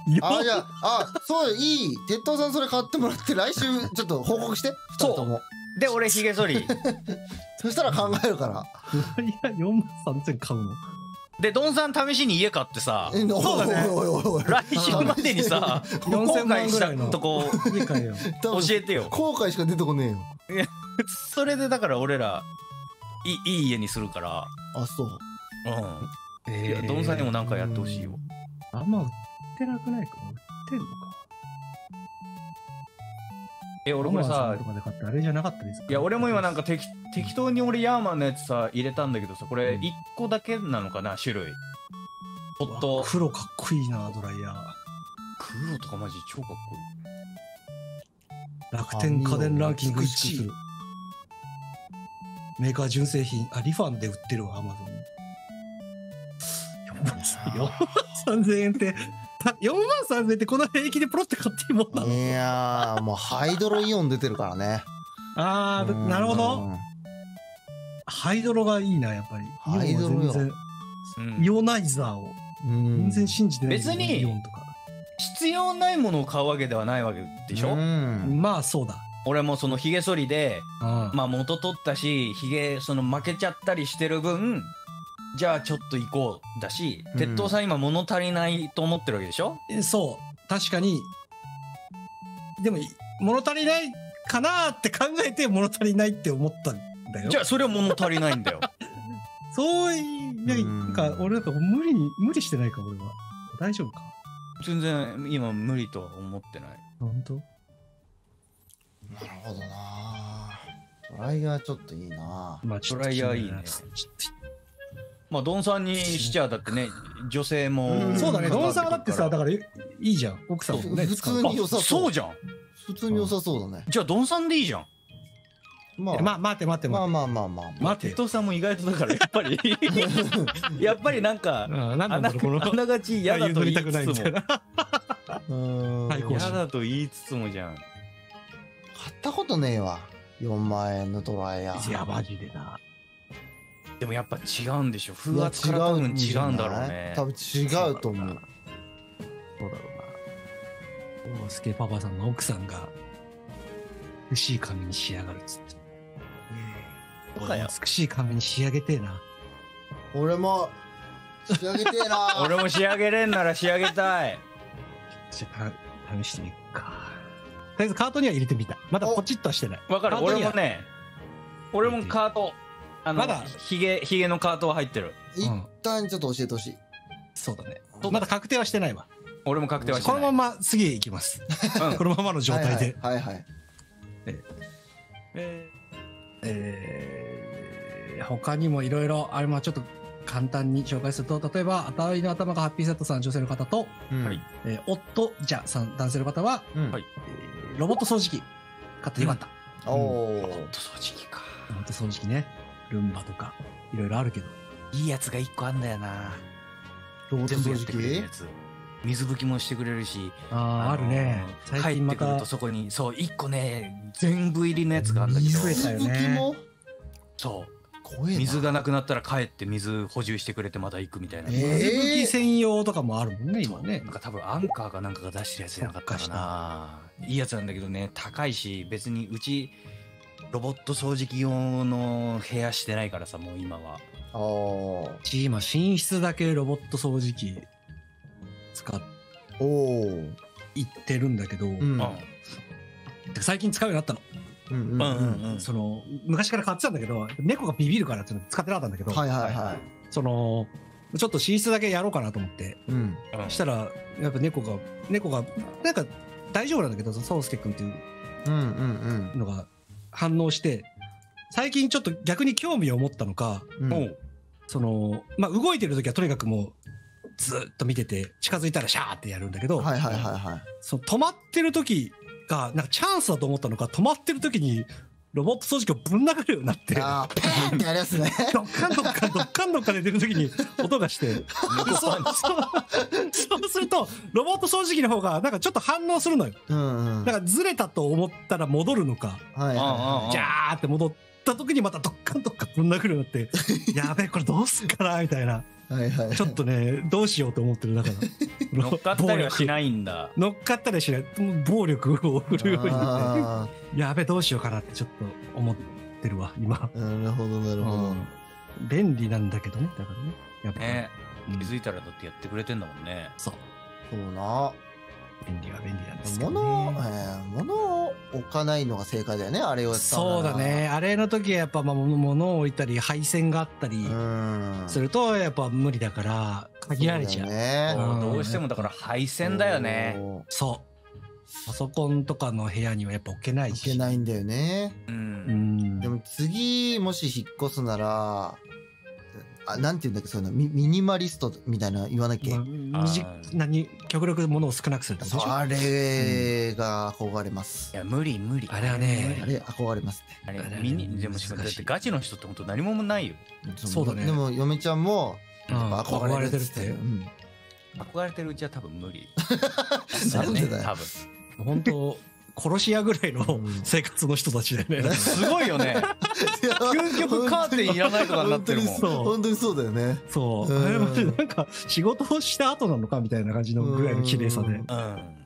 よ。あじゃああそういい鉄塔さんそれ買ってもらって来週ちょっと報告して2人とも。で俺ひげ剃り。そしたら考えるから。ドライヤー4万3000買うの？でドンさん試しに家買ってさそうだね。来週までにさ後4000万悔したぐらいの。とこ教えてよ。後悔しか出てこねえよそれでだから俺らいいい家にするから。あそう。うん。いやドンさんにもなんかやってほしいよ。あんま売ってなくないか売ってんのか？え俺これ Amazon さあれじゃなかったですか？いや俺も今なんか適適当に俺ヤーマンのやつさ入れたんだけどさこれうん。1個だけなのかな？種類。ホット黒かっこいいな、ドライヤー。黒とかマジ超かっこ楽天家電ランキング1位。メーカー純正品。あ、リファンで売ってるわ、アマゾン。4万3000円って、た4万3000円ってこの平気でポロって買っていいもんなの？いやーもうハイドロイオン出てるからねあー、うんなるほど。ハイドロがいいな、やっぱり。ハイドロよイオナイザーをうん全然信じてない。別にイオンとか。必要ないものを買うわけではないわけでしょ、うん。まあ、そうだ。俺もそのひげ剃りでうん。まあ元取ったしひげその負けちゃったりしてる分じゃあちょっと行こうだし、うん。鉄塔さん今物足りないと思ってるわけでしょ？えそう。確かに。でも物足りないかなって考えて物足りないって思ったんだよ。じゃあそれは物足りないんだよ。そういうなんかうん。俺なんか無理に無理してないか俺は。大丈夫か？全然今無理とは思ってない。本当？なるほどな。ドライヤーちょっといいな。まあドライヤーいいね。ちょっまあドンさんにしちゃだってね女性もそうだね。うんドンさんはだってさだからいいじゃん。奥さんもね普通に良さあそう。そうじゃん。普通に良さそうだね。じゃあドンさんでいいじゃんまあ。まあ待って待って。まあ待ってまあまあまあ。待て。鉄塔さんも意外とだからやっぱり。やっぱりなんかうんなんあなだろうこの。あながち嫌だと言いつつも。嫌だと言いつつもじゃん。買ったことねえわ。4万円のドライヤー。いやマジでな。でもやっぱ違うんでしょ。い風や圧から多分違うんだろうね。多分違うと思う。そうだろうな。大輔パパさんの奥さんが美しい髪に仕上がるっつってそうだよ。美しい髪に仕上げてえな。俺も仕上げてえな。俺も仕上げれんなら仕上げたい。じゃあ試してみるか。とりあえずカートには入れてみた。まだポチッとはしてない。わかる。俺もね俺もカートあのまだ。ひげひげのカートは入ってる。一旦ちょっと教えてほしい。そうだね。うんまだ確定はしてないわ。俺も確定はしてこない。のまま次へ行きます。うん。このままの状態で。はいはいはいはい。えーえー他にもいろいろあれまあちょっと簡単に紹介すると例えば頭の頭がハッピーセットさん女性の方と、うん。はい。えー、夫じゃさん男性の方は、うん。はい。えーロボット掃除機買ってよかった、おおロボット掃除機か。ロボット掃除機ね。ルンバとかいろいろあるけど。いいやつが一個あんだよな。ロボット掃除全部やってくれる機やつ水拭きもしてくれるしあああるね。のー最近また帰ってくるとそこにそう一個ね全部入りのやつがあるんだけど。水拭きも？そう。怖えな。水がなくなったら帰って水補充してくれてまた行くみたいな、えー。水拭き専用とかもあるもんね今ね。なんか多分アンカーかなんかが出してるやつじゃな。かったか。ないいやつなんだけどね高いし別にうちロボット掃除機用の部屋してないからさもう今は。あー。うち今寝室だけロボット掃除機使っおおいってるんだけど、うん。うん最近使うようになったの。うんうんうん。その昔から買ってたんだけど猫がビビるからって使ってなかったんだけど、はいはいはそのちょっと寝室だけやろうかなと思って。いうん。うん。したらやっぱ猫が猫がなんか大丈夫なんだけど宗介君っていううんうん。のが反応して最近ちょっと逆に興味を持ったのかうん。おう。そのまあ動いてる時はとにかくもうずっと見てて近づいたらシャーってやるんだけど、はいはいはいはい。その止まってる時がなんかチャンスだと思ったのか止まってる時にロボット掃除機をぶん殴るようになってあーペーンってやるやつね。ドッカンドッカンドッカンドッカンで出る時に 音がしてそうそうそうするとロボット掃除機の方がなんかちょっと反応するのよ。うんうん。だからずれたと思ったら戻るのか。はいはあジャーって戻った時にまたドッカンドッカンぶん殴るようになって やべえこれどうすんかなみたいな。いはいはい。ちょっとねどうしようと思ってるだ。から乗っかったりはしないんだ。乗っかったりはしない。暴力を振るようにあやべえどうしようかなってちょっと思ってるわ今、ーなるほどなるほど。うん。便利なんだけどねだからね。やっぱ、ね。うん。気づいたらだってやってくれてんだもんね。そう。そうな便利は便利なんですけど物を、えねー物を置かないのが正解だよねあれをそうだね。あれの時はやっぱまあ物物を置いたり配線があったりうん。するとやっぱ無理だから限られちゃう。そうね。うん。どうしてもだから配線だよね。そう。パソコンとかの部屋にはやっぱ置けないいしけないんだよね。ううんん。でも次もし引っ越すならあなんて言うんだっけそういうのミミニマリストみたいな言わなきゃ、まあ短何極力ものを少なくするってことでしょ？あれが憧れます。い、や無理無理。あれはねあれ憧れますね。あれあれミニでもしかもだってガチの人って本当何もないよ。そうだね。でも嫁ちゃんも憧れてるっ憧れてるって。てうん。憧れてるうちは多分無理。なんでだよ。多分。本当殺し屋ぐらいのうん。生活の人たちだよね。すごいよね 究極カーテンいらないとかになってるもん。本当にそう。本当にそうだよね。そう。うん。あれマジでなんか仕事をした後なのかみたいな感じのぐらいの綺麗さで、うん。うん。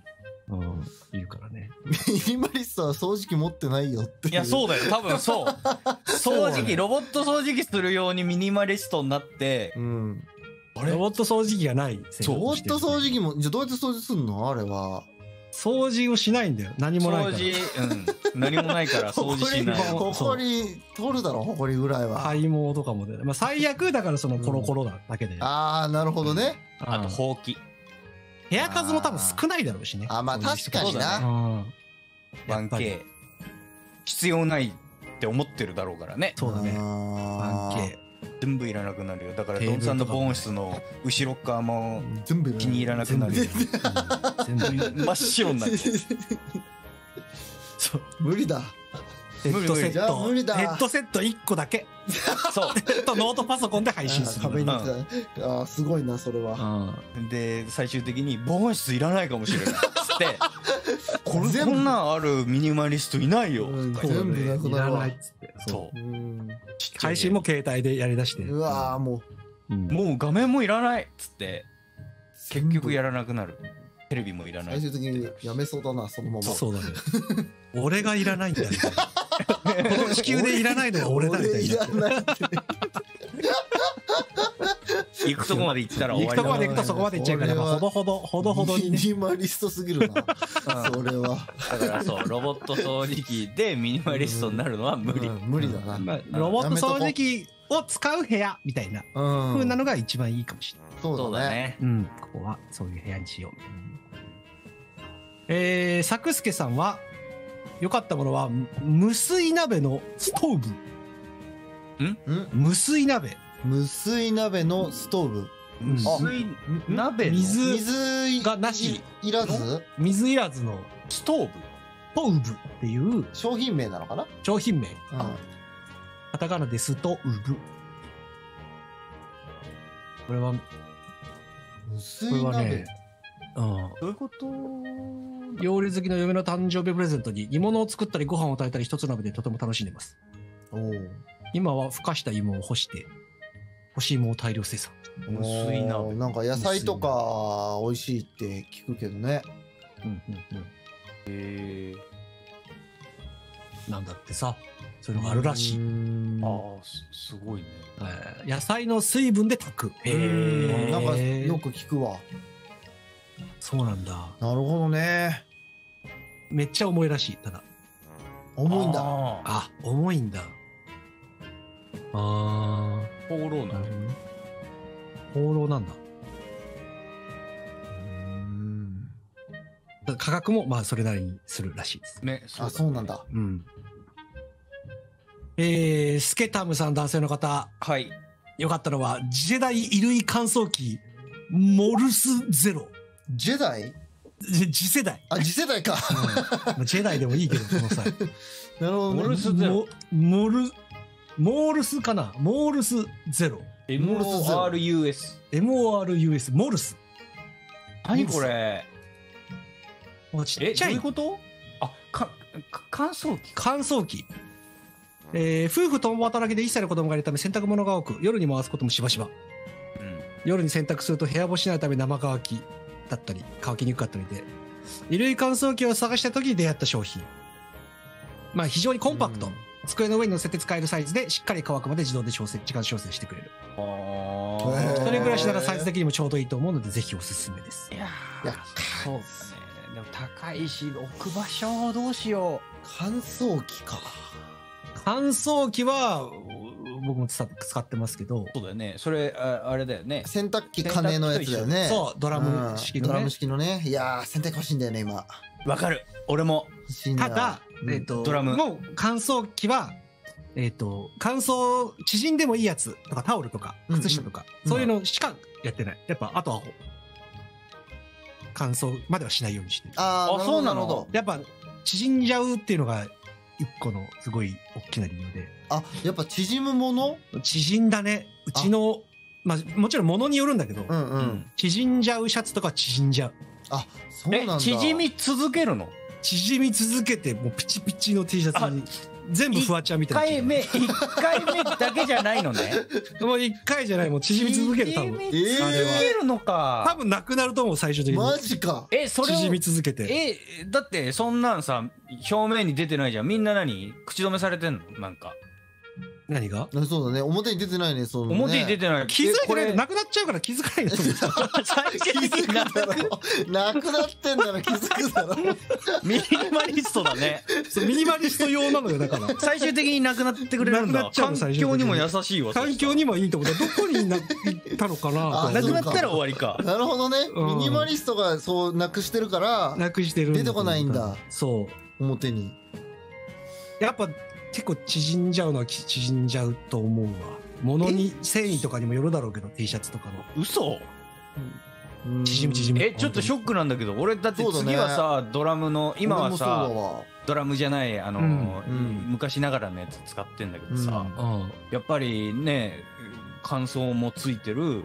うん、いるからね。ミニマリストは掃除機持ってないよっていやそうだよ。多分そう。掃除機ロボット掃除機するようにミニマリストになって。うん。ロボット掃除機がないロボット掃除機もじゃあどうやって掃除するの？あれは掃除をしないんだよ。何もないから。掃除うん。何もないから 掃除しない。ほほこり取るだろほこりぐらいは、体毛とかもで、まあ、最悪だからそのコロコロだだけで、ああなるほどね。あとうんほうき。部屋数も多分少ないだろうしね。あーまあ確かにな。うん。やっぱり。1K 必要ないって思ってるだろうからね。そうだね。あー。1K。全部いらなくなるよ。だからドンさんのとかもね。ボーン室の後ろっ側も全部気に入らなくなるよ。全部真っ白になって そう。無理だ。ヘッドセット。無理だ。ヘッドセット1個だけ。そう。とノートパソコンで配信する。壁に来た。あーすごいなそれは。うん。で最終的に防音室いらないかもしれないって これこんなんあるミニマリストいないようん全部なくいなるわらないっつって。そう配信も携帯でやりだして。うわーもううんもう画面もいらないっつって結局やるらなくなるテレビもいらない最終的にやめそうだなそのままそうだね。俺がいらないんだみたいな。この地球でいらないのは俺だみたいな。行くとこまで行ったら終行くとこまわりだで行くとそこまで行っちゃうから、これは。まあほどほど、ほどほどにね。ミニマリストすぎるなうん。それは。だからそうロボット掃除機でミニマリストになるのは無理、うん無理だな。まあ、ロボット掃除機を使う。部屋みたいなうん風なのが一番いいかもしれない。そそううだね。だねうん、ここはそういう部屋にしよう。えー、作助さんは、良かったものは、む無水鍋のストーブ。ん？無水鍋。無水鍋のストーブ。うん。水？鍋の？水。水がなし？いいらず？水いらずのストーブ。ストーブっていう商品名なのかな？商品名。うん。カタカナでストーブ。これは、無これ水鍋はね、うん。どういうこと？料理好きの嫁の誕生日プレゼントに煮物を作ったりご飯を炊いたり一つ鍋でとても楽しんでます。おー今はふかした芋を干して、干し芋を大量生産。無水鍋おーなんか野菜とか美味しいって聞くけどねうんうんへえうん。なんだってさ、そういうのがあるらしい。うんああすすごいねえー野菜の水分で炊く。へうんえ。なんかよく聞くわそうなんだ。なるほどねめっちゃ重いらしい。ただ。重いんだああ、重いんだ。あー放浪ー。なのなるほどね。放浪なんだ。うん価格もまあそれなりにするらしいです。ねあそうなんだうん。えー、スケタムさん男性の方、はいよかったのは、次世代衣類乾燥機、モルスゼロ。ジェダイ？じ次世代。あ次世代かまあジェダイでもいいけど、その際。なるほどねモルスゼロモモル、モールスかな？モールスゼロ。モルスゼロ MORUS MORUS、モルス。何これ？ちえっちゃい。どういうこと？あかか乾燥機。乾燥機。えー夫婦共働きで1歳の子供がいるため洗濯物が多く、夜に回すこともしばしば。うん。夜に洗濯すると部屋干ししないため生乾きだったり乾きにくかったりで。衣類乾燥機を探した時に出会った商品。まあ非常にコンパクト、うん机の上に乗せて使えるサイズでしっかり乾くまで自動で調整時間調整してくれる。一人暮らしならサイズ的にもちょうどいいと思うのでぜひおすすめです。いやいやーそうですねでも高いし置く場所どうしよ乾燥機か。乾燥機はう僕も使使ってますけど。うそうだよね。それああれだよね。洗濯機金のやつだよね。そうドラム式のね。うんドラム式のね。いやー洗濯機欲しいんだよね今。わかる。俺もただ、うん。えっとドラム。もう乾燥機は、えっ、と、乾燥、縮んでもいいやつ。とかタオルとか靴下とか、うんそういうのしかやってない。やっぱ、あとは、乾燥まではしないようにしてる。あーあそうなの？るほど。やっぱ、縮んじゃうっていうのが、一個のすごい大きな理由で。あやっぱ縮むもの？縮んだね。うちの、まあ、もちろん物によるんだけど、うんうん、うん。縮んじゃうシャツとかは縮んじゃう。あそうなんえだ縮み続けるの？縮み続けて、もうピチピチの T シャツに、全部フワちゃんみ一たいな。回目一回目だけじゃないのね もう一回じゃない、もう縮み続ける、多分。縮み続けるのか多分なくなると思う、最終的に。マジかえそれを縮み続けて。えだってそんなんさ表面に出てないじゃんみんな何？口止めされてんの？なんか何が？あそうだね。表に出てないねそうね。表に出てない。気づいてなくなっちゃうから気づかないんだと思う最終的になだろなくなってんなら気づくだろ ミニマリストだね。そうミニマリスト用なのよ、だから。最終的になくなってくれるんだ。なくなっちゃうの環最終的に境にも優しいわ環境にもいいと思う。どこにな行ったのかな。あなくとなったら終わりか。なるほどね、うん。ミニマリストがそうなくしてるからなくしてる出てこないんだ。そう。表に。やっぱ結構縮んじゃうのはき縮んじゃうと思うわ。物に、繊維とかにもよるだろうけど、T シャツとかの。嘘？縮み縮みえちょっとショックなんだけど俺だって次はさドラムの今はさわドラムじゃないあの、うんうん昔ながらのやつ使ってんだけどさ、うん。やっぱりね乾燥もついてる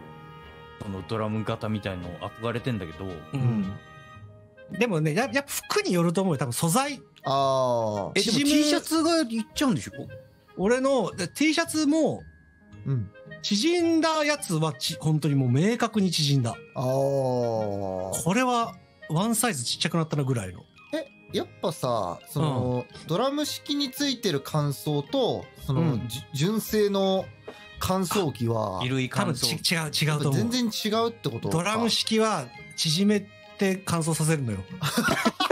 そのドラム型みたいの憧れてんだけどうん。でもね、ややっぱ服によると思うよ。多分素材。ああえ T シャツがいっちゃうんでしょ？俺ので T シャツも、うん。縮んだやつはち本当にもう明確に縮んだ。ああこれはワンサイズちっちゃくなったなぐらいの。やっぱさその、ドラム式についてる乾燥とその、うん。じ純正の乾燥機は衣類多分乾燥ち違う違うと思う。全然違うってことか。ドラム式は縮めて乾燥させるのよ。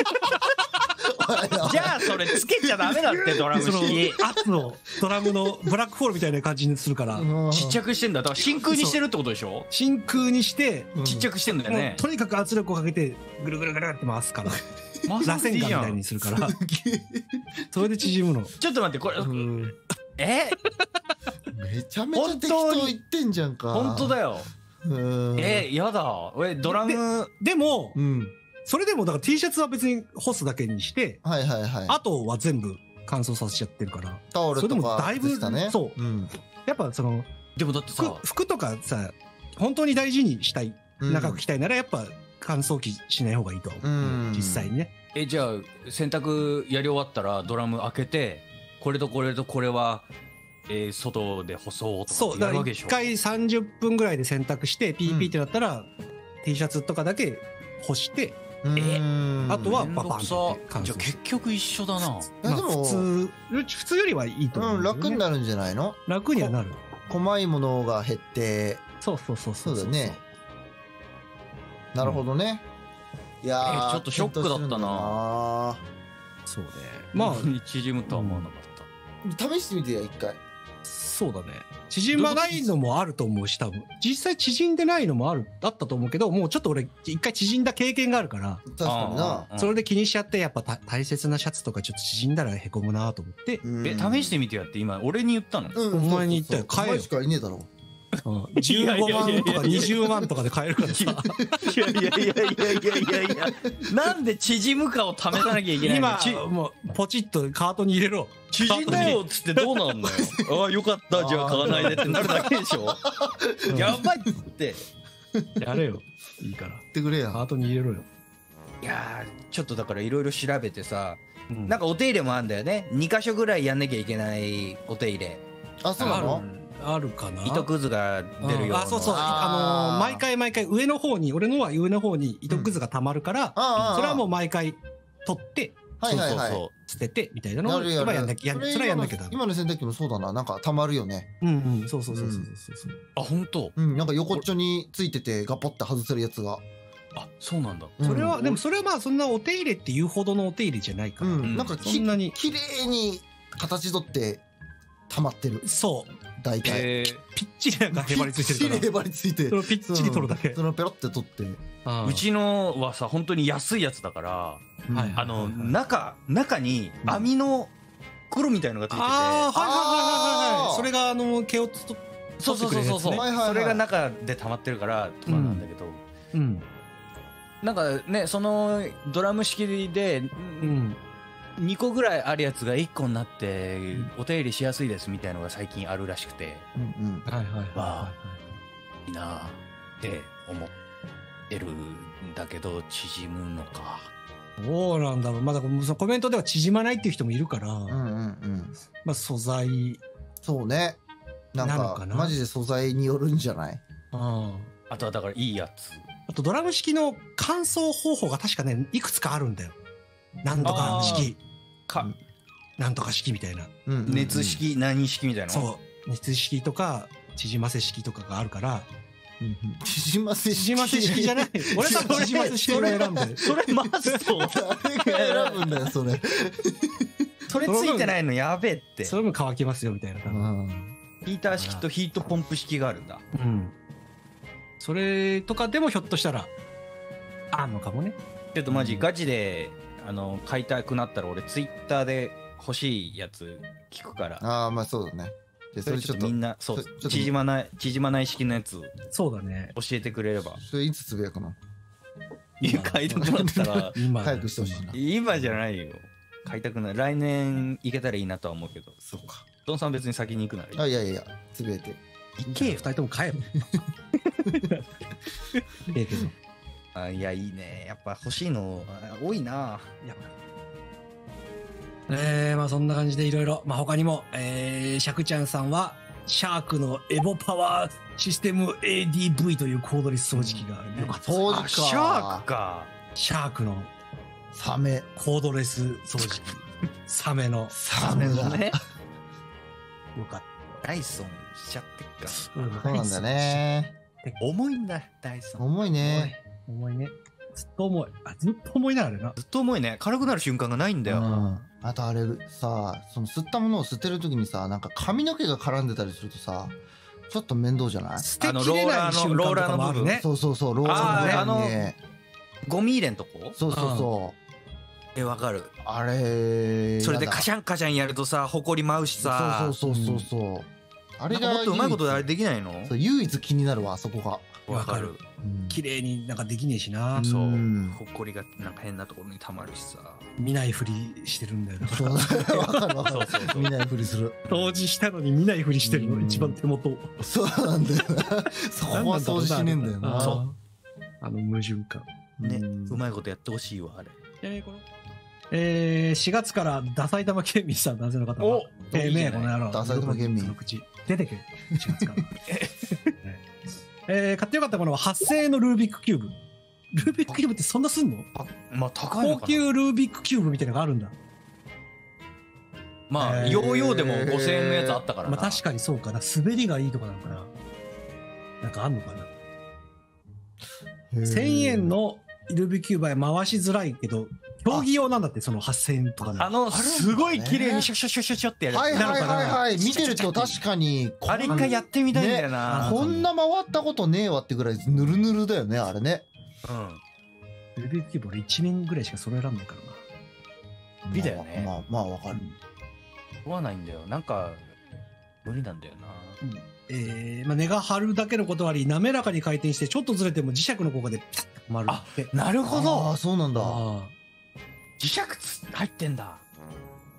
じゃあそれつけちゃダメだって ドラム式。圧をドラムのブラックホールみたいな感じにするから、うん。ちっちゃくしてんだ。だから真空にしてるってことでしょ？真空にして、うん。ちっちゃくしてんだよね。とにかく圧力をかけてぐるぐるぐるって回すから、ま螺旋いいじゃん岩みたいにするから、それで縮むの。ちょっと待ってこれうん。え？めちゃめちゃ適当言ってんじゃんか。本当？だよ。うん。えやだ。俺ドラム？でも、うんそれでもだから T シャツは別に干すだけにして、はいはいはい。あとは全部乾燥させちゃってるから、タオルそれでとかもだいぶそう。うん。やっぱそのでもだって服さ服とかさ、本当に大事にしたい、うん。長く着たいならやっぱ乾燥機しない方がいいとう、うん。実際にね。えじゃあ洗濯やり終わったらドラム開けてこれとこれとこれは、えー外で干そうとかそう、だからってやるわけでしょ？一回30分ぐらいで洗濯して、ピーピーってなったら、T シャツとかだけ干して、うん。あとはパパンって乾燥じゃあ結局一緒だな。やまあでも普通、普通よりはいいと思ううん楽になるんじゃないの？楽にはなる。細いものが減って。そうそうそうそうだね。なるほどね、いやーえちょっとショックだったな。そうね。まあ、縮むとは思わなかった、試してみてよ一回。そうだね。縮まないのもあると思うし、多分。実際縮んでないのもある、あったと思うけど、もうちょっと俺、一回縮んだ経験があるから、確かにな。うん。それで気にしちゃって、やっぱた大切なシャツとかちょっと縮んだらへこむなと思って、うん。え試してみてやって今俺に言ったの、うん。お前に言ったよ。買えよお前しかいねえだろ15万とか20万とかで買えるからさ。いやいやいやいやいやいや。いやなんで縮むかを試さなきゃいけないの今ち、もう、ポチッとカートに入れろ。縮んだよっつってどうなんのよ。ああよかった。じゃあ買わないでってなるだけでしょ。やばいっつって。やれよ。いいから。言ってくれやカートに入れろよ。いやーちょっとだからいろいろ調べてさうん。なんかお手入れもあるんだよね。2箇所ぐらいやんなきゃいけないお手入れ。あそうなの？あるかな？糸くずが出るような。あ、そうそう。あのー。毎回毎回上の方に、俺のは上の方に糸くずが溜まるから、あああそれはもう毎回取って、はいはいはい。そうそう捨てて、みたいなのをやるやる今やんなきゃ、それはやんなきゃダメ。今の洗濯機もそうだな。なんかたまるよね。うんうん、そうそうそうそう。そうそう。あ本当？うんなんか横っちょについててガポって外せるやつが。あそうなんだ。うん。それは、でもそれはまあそんなお手入れっていうほどのお手入れじゃないから。うん。なんかきそんなに、綺麗に形取って溜まってる。そう。大体。へぴっちりなんかへばりついてるから。ぴっちりへばりついて。それをぴっちり取るだけ。そ。のペロって取って。うちのはさ本当に安いやつだからはいあの中中に網の袋みたいのがついてて。ああ、はいはいはいはいはい。それがあの毛をつと、そうそうそうそうそう、ねはいはいはい。それが中で溜まってるからとかなんだけど、うん。なんかねそのドラム式でうん。2個ぐらいあるやつが1個になってお手入れしやすいですみたいのが最近あるらしくて。うんうん。はいはいはいわはい。いなあって思ってるんだけど縮むのか。い。どうなんだろう。まだコメントでは縮まないっていう人もいるから、うんうんうん。まあ素材、そうね。なんかなのかな？マジで素材によるんじゃない？うん。あとはだからいいやつ。あとドラム式の乾燥方法が確かね、いくつかあるんだよ。なんとか式、かうん。なんとか式みたいな。うん。うん。うん熱式何式みたいなそう。熱式とか、縮ませ式とかがあるから、うんうん。縮ませ式？縮ませ式じゃない。俺多分縮ませ式を選んでる。それマスト誰が選ぶんだよそれ。それついてないのやべえってそれも乾きますよみたいな。多う分ん。ヒーター式とヒートポンプ式があるんだ。うん。それとかでもひょっとしたら、あんのかもね。ちょっとマジガチであの買いたくなったら俺ツイッターで欲しいやつ聞くから。ああまあそうだね。じゃあそれちょっとみんなそう縮まない縮まない式のやつ。そうだね。教えてくれれば。それいつつぶやくの？いや買いたくなったら。今。早くしてほしいな。今じゃないよ。買いたくない。来年行けたらいいなとは思うけど。そうか。ドンさん別に先に行くならいい。あいやいやつぶやいて。行けよ二人とも買えよ。ええけど。あいやいいね。やっぱ欲しいのあ多いな。や。ばい。えー、まあそんな感じでいろいろ、まあ他にも、えー、シャクちゃんさんは、シャークのエボパワーシステム ADV というコードレス掃除機が良かった。掃除あシャークか。かシャークのサメ。コードレス掃除機。サメの。サメだ。ねよかっダイソンしちゃってっか。た。そうなんだ。ね。重いんだダイソン。重いね重いね。ずっと重い。あ、ずっと重いな、あれな。ずっと重いね。軽くなる瞬間がないんだよ、うん。あとあれさその吸ったものを捨てるときにさなんか髪の毛が絡んでたりするとさちょっと面倒じゃない？捨てきれない瞬間とかもあるね。そうそうそうローラーの上にね。ゴミ入れんとこ？そうそうそえわかる。うあれそれでカャシャンカシャンやるとさほこり舞うしさ。そうそうそうそうそう。あれがもっとうまいことであれできないの？そう唯一気になるわあそこがわかる。わ綺麗になんかできねえしな。そう。うん。ほこりがなんか変なところにたまるしさ。見ないふりしてるんだよな。そう。わかるわかそうそうそう。る見ないふりする。掃除したのに見ないふりしてるのうん。一番手元。そうなんだよな。そこは掃除しねえんだよな。そう。あの矛盾感。ねうまいことやってほしいわあれ。えー、4月からダサイ玉県民さん男性の方は。てめえ、この野郎。ダサい玉県民その口。出てけ。4月から。えー、買ってよかったものは8000円のルービックキューブ。ルービックキューブってそんなすんの？まあ高いのかな高級ルービックキューブみたいなのがあるんだ。まあえーヨーヨーでも5000円のやつあったからなまあ確かにそうかな。滑りがいいとかなのかな。なんかあんのかな。1000円のルービックキューブは回しづらいけど、競技用なんだって、その8000円とかの。あのすごい綺麗にシュシュシュシュシュってやる。はいはいはいはい。見てると確かにあれ一回やってみたいんだよねな。こんな回ったことねえわってぐらいぬるぬるだよねあれね。うん。ルービックキューブ俺1面ぐらいしか揃えらんないからな。美だよね。まあまあまあわかる。思わないんだよ。なんか無理なんだよな。えー、まあ、根が張るだけのことあり、滑らかに回転して、ちょっとずれても磁石の効果でピタッと止まるって。なるほあど。あそうなんだ。あ磁石つ入ってんだ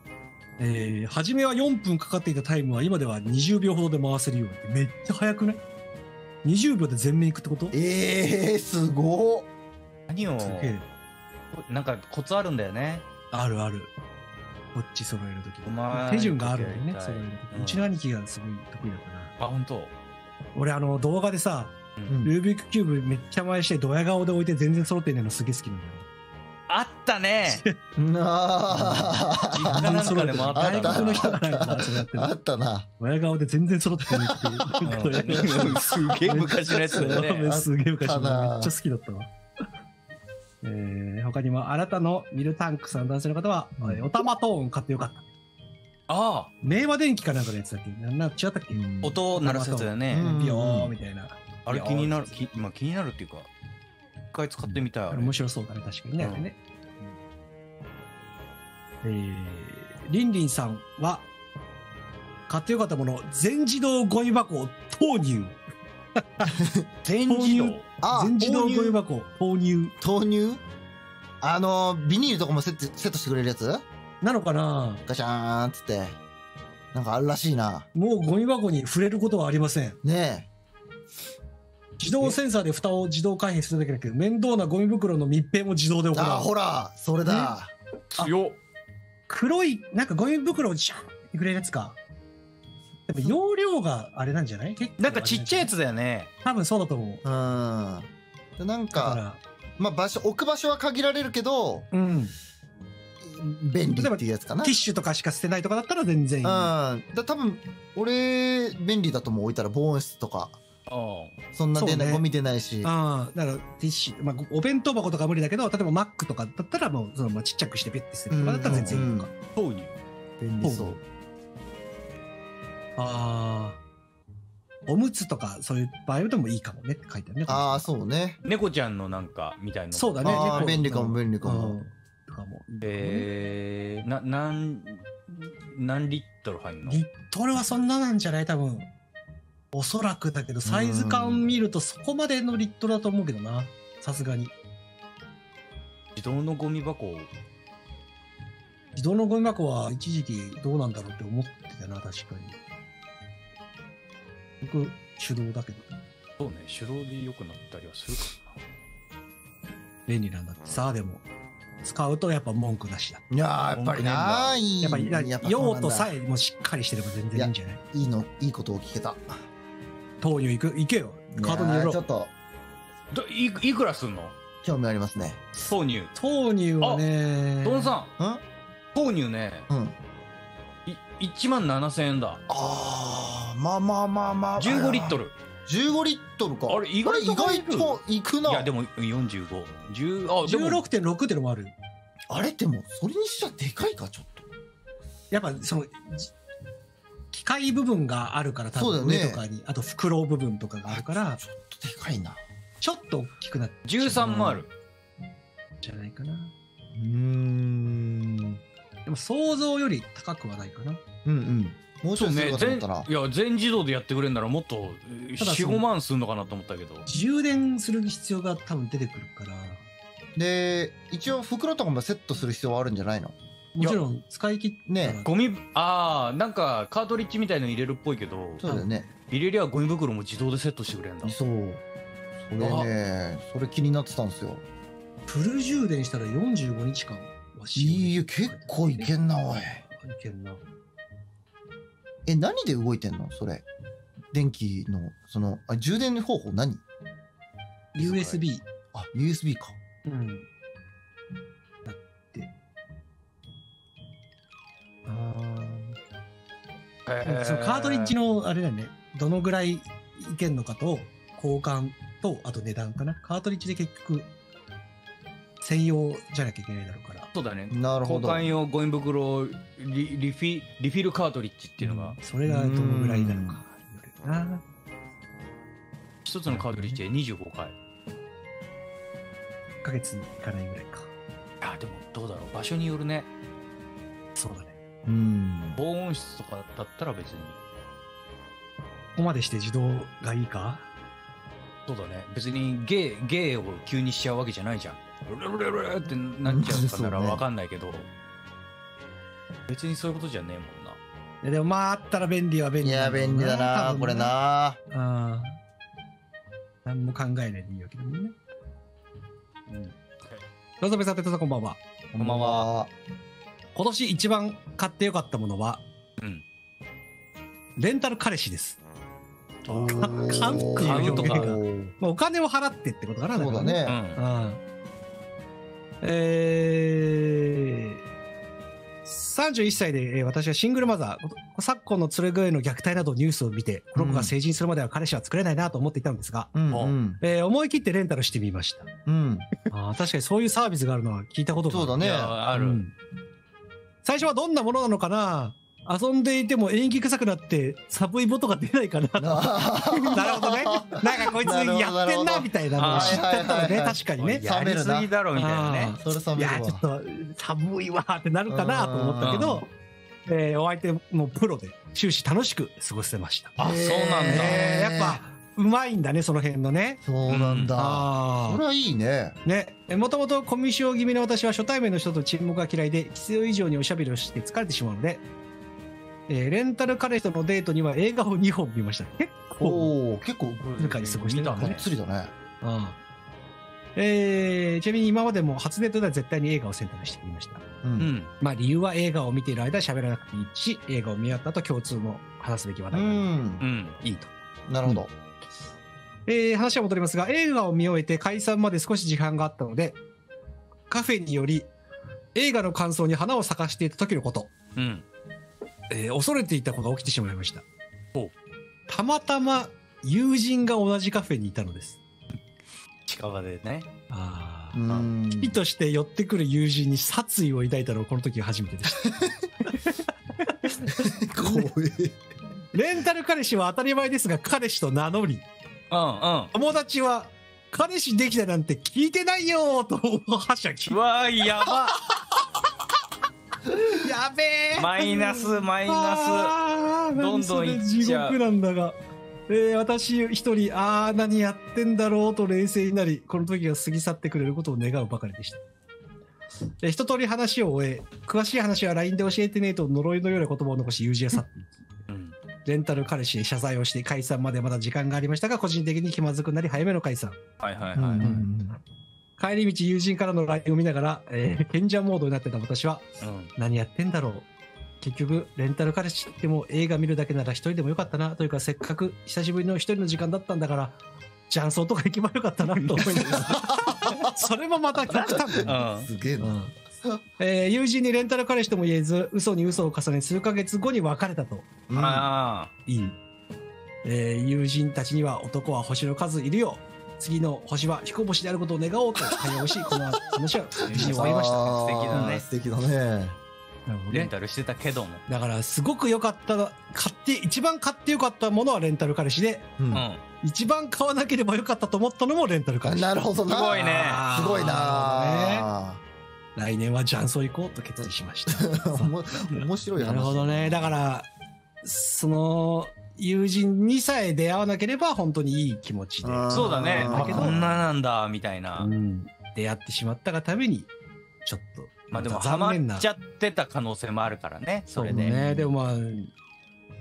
ーえー、初めは4分かかっていたタイムは今では20秒ほどで回せるようにめっちゃ速くない ?20 秒で全面いくってこと？ええすごっ何を。なんかコツあるんだよねあるある。こっち揃えるとき手順があるんだよね揃えるとき。うんうちの兄貴がすごい得意だったな。あ本当？俺あの動画でさ、うんルービックキューブめっちゃ回してドヤ顔で置いて全然揃ってないのすげえ好きなんだよ。あったね。な実家なんかでもあったあった外国の人がなんかそうやってるあったな。ドヤ顔で全然揃ってないっていう。うんすげえ昔のやつだよね。すげえ昔のめっちゃ好きだったわ。えー、他にもあなたのミルタンクさん男性の方は、おたまトーン買ってよかった。ああ。明和電機かなんかのやつだっけ？なんなん違ったっけ、音を鳴らすやつだよね、うん。ビヨーみたいな。あれ気になるき今気になるっていうか一回使ってみたい。面白そうだね、確かにね。えー、リンリンさんは、買ってよかったもの、全自動ゴミ箱投入。全自動？全自動ゴミ箱投入。豆乳あのビニールとかもセットセットしてくれるやつ？なのかな？ガチャーンっつって。なんかあるらしいな。もうゴミ箱に触れることはありません。ね自動センサーで蓋を自動開閉するだけだけど、面倒なゴミ袋の密閉も自動で行う。えあほらそれだ。強っ黒い、なんかゴミ袋をジャーンってくれるやつか。やっぱ容量があれなんじゃない？結構なんかちっちゃいやつ。つだよね多分そうだと思う。うんでなんだか、まあ場所置く場所は限られるけどうん。便利っていうやつかなティッシュとかしか捨てないとかだったら全然いい。うんだ多分俺便利だと思う置いたら防音室とかあそんな出ない、ね。ゴミ出ないし。ああ、だからティッシュ、まあ、お弁当箱とか無理だけど、例えばマックとかだったらもう、そのまあちっちゃくしてペッてするとかだったら全然いいのか。あ投入便利そう。ああ。おむつとかそういう場合でもいいかもねって書いてあるね。ああそうね。猫ちゃんのなんかみたいなそうだね。ああ猫便利かも便利かも。うん。とかもえー、な何何リットル入んの？リットルはそんななんじゃない？多分。おそらくだけど、サイズ感見るとそこまでのリットルだと思うけどな。さすがに。自動のゴミ箱自動のゴミ箱は一時期どうなんだろうって思ってたな、確かに。僕、手動だけど。そうね手動で良くなったりはするか便利なんだってさ、でも。使うとやっぱ文句なしだ。いやーやっぱりなーいいやっぱり、用途さえもしっかりしてれば全然いいんじゃない？いいのいいことを聞けた投入行く？行けよ。カードに入れろいやーちょっ。と。いいくらすんの？興味ありますね。投入投入はね。ドンさん。うん？投入ね。うん。い1万7000円だ。ああまあまあまあまあ。15リットル。15リットルか。あれ意外と意外といくな。いやでも4510あでも。16.6ってのもある。あれでもそれにしちゃでかいかちょっと。やっぱその、じ機械部分があるから多分上とかに、あと袋部分とかがあるから、ちょっとでかいな。ちょっと大きくなっ13もある。じゃないかな。うーん。でも想像より高くはないかな。うんうん。もうちょそうねいや全自動でやってくれるならもっとただその45万すんのかなと思ったけど。充電する必要が多分出てくるから、で一応袋とかもセットする必要はあるんじゃないの？もちろん使い切ったらねゴミああなんかカートリッジみたいの入れるっぽいけど。そうだよね。入れりゃゴミ袋も自動でセットしてくれるんだ。そう。それねそれ気になってたんですよ。フル充電したら45日間いや結構いけんなおい。いけんな。え何で動いてんの？それ。電気のそのあ充電方法何？USB。あ USB か。うん。ああ。そのカートリッジのあれだよね。どのぐらいいけんのかと、交換と、あと値段かな。カートリッジで結局、専用じゃなきゃいけないだろうから。そうだねなるほど交換用ゴミ袋リリフィリフィルカートリッジっていうのがそれがどのぐらいなのかによるな。一つのカートリッジで25回1ヶ月にいかないぐらいか。あでもどうだろう場所によるねそうだね。うん。防音室とかだったら別に。ここまでして自動がいいか？そうだね。別にゲーゲーを急にしちゃうわけじゃないじゃん。ルルルルルルってなっちゃうかならわかんないけど、別にそういうことじゃねえもんな。いやでもまああったら便利は便いや利んろう便利だな多分これ。な。ああ。何も考えないでいいわけだもんね。うん。ロザベさん、ペトさん、こんばんは。こんばんは今年一番買ってよかったものは、うん。レンタル彼氏です。っていう表現がまあ、お金を払ってってことかな。そうだね。うん。うん。えー、31歳で、えー私はシングルマザー。昨今の連れ具合の虐待などニュースを見て、この子が成人するまでは彼氏は作れないなと思っていたんですが、うん。うん。えー思い切ってレンタルしてみました。うん。あー確かにそういうサービスがあるのは聞いたことが。あるそうだね。ある、うん最初はどんなものなのかな？遊んでいても演技臭くなって寒いボトが出ないかな？なるほどね。なんかこいつやってんなみたいなのを知ってたらね、確かにね。やりすぎだろみたいなね。あそれ冷いや、めるわちょっと寒いわってなるかなと思ったけど、えーお相手もプロで終始楽しく過ごせました。あ、そうなんだ。えー。やっぱうまいんだねその辺のね。そうなんだ。あそれはいいね。ね、もともとコミュ障気味の私は初対面の人と沈黙が嫌いで必要以上におしゃべりをして疲れてしまうので、えーレンタル彼氏とのデートには映画を2本見ました。結構。おお、結構静かに過ごしてるがっつりだね。うんえーちなみに今までも初デートでは絶対に映画を選択していました。う。うんん。まあ理由は映画を見ている間喋らなくていいし、映画を見終わった後共通の話すべき話う題がうん。いいと。なるほど。えー話は戻りますが、映画を見終えて解散まで少し時間があったので、カフェにより映画の感想に花を咲かしていた時のこと、うん。えー恐れていたことが起きてしまいました。たまたま友人が同じカフェにいたのです。近場でね。あうーん。意図して寄ってくる友人に殺意を抱いたのはこの時が初めてでした。レンタル彼氏は当たり前ですが彼氏と名乗り、うんうん。友達は彼氏できたなんて聞いてないよーとはしゃぎう。わー、やば。やべえマイナス、マイナあーどんどんいっちゃう地獄なんだが。えー私一人、ああ、何やってんだろうと冷静になり、この時が過ぎ去ってくれることを願うばかりでした。えー一通り話を終え、詳しい話は LINE で教えてねえと呪いのような言葉を残し友人は去って。レンタル彼氏へ謝罪をして解散までまだ時間がありましたが、個人的に気まずくなり早めの解散。はいはいはい。うんうん帰り道友人からの LINE を見ながら、えー賢者モードになってた私は、うん。何やってんだろう結局レンタル彼氏っても映画見るだけなら一人でもよかったなというかせっかく久しぶりの一人の時間だったんだから雀荘とか行けばよかったなと思いながら それもまた極端だね、うん。すげえな。うんえー友人にレンタル彼氏とも言えず嘘に嘘を重ね数ヶ月後に別れたとうんあいい、えー友人たちには男は星の数いるよ次の星は彦星であることを願おうと対応し この話は無事に終わりました素敵だね素敵だね。あ。レなるほどねンタルしてたけども。だからすごく良かった買って一番買って良かったものはレンタル彼氏でう。うんん。一番買わなければよかったと思ったのもレンタル彼氏なるほどな。すごいねすごいな。来年は雀荘行こうと決意しました 面白い話。なるほどねだからその友人にさえ出会わなければ本当にいい気持ちで、うんそうだね。あ、だけどこんななんだ、みたいなう。ん出会ってしまったがためにちょっとまあでも、まハマっちゃってた可能性もあるからね。それで。ねでもまあ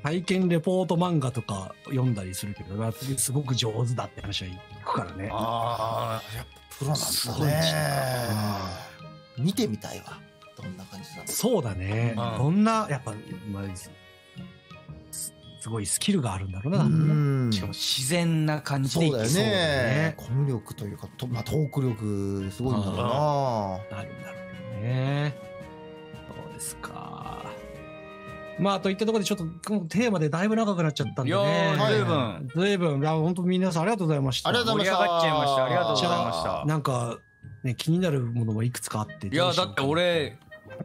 体験レポート漫画とか読んだりするけどまあすごく上手だって話は聞くからねああ、やっプロなんすごいだねね。見てみたいわ。どんな感じなのそうだね。うんどんな、やっぱ、まあ、すすごいスキルがあるんだろうな。う。しかも自然な感じでそうだよそうだねね。コミュ力というか、とまあ、トーク力すごいんだろうな。なるんだろうね。そうですか。まあ、といったところで、ちょっとこのテーマでだいぶ長くなっちゃったんでね。いやーはい随分。ずいぶん、いや本当皆さんありがとうございました。ありがとうございました。盛り上がっちゃいましたありがとうございましたなんか、ね、気になるものもいくつかあって。いや、だって俺、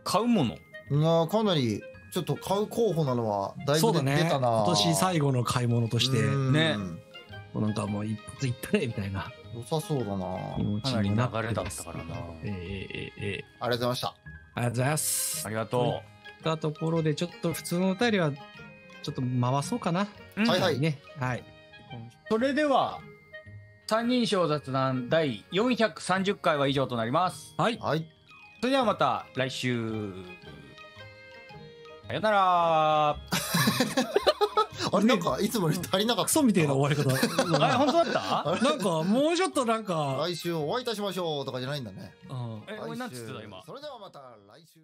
買うもの。いやかなりちょっと買う候補なのはだいぶ出。たな。今年最後の買い物として、うんねもうなんかもう一発いったね、みたいな良さそうだな。気持ちかなり流になってれだますったからな。えーえーえーえーありがとうございました。ありがとうございます。ありがとたところで、ちょっと普通のお便りは、ちょっと回そうかな。う。うんはいはいね。はい。それでは、三人称雑談第430回は以上となります。はい。はい。それではまた来週。さよなら。あれなんかいつもより足りなかった。クソみたいな終わり方。あれ、本当だった？なんか、もうちょっとなんか、来週お会いいたしましょうとかじゃないんだね。うんえ、俺なんつってた今？それではまた来週。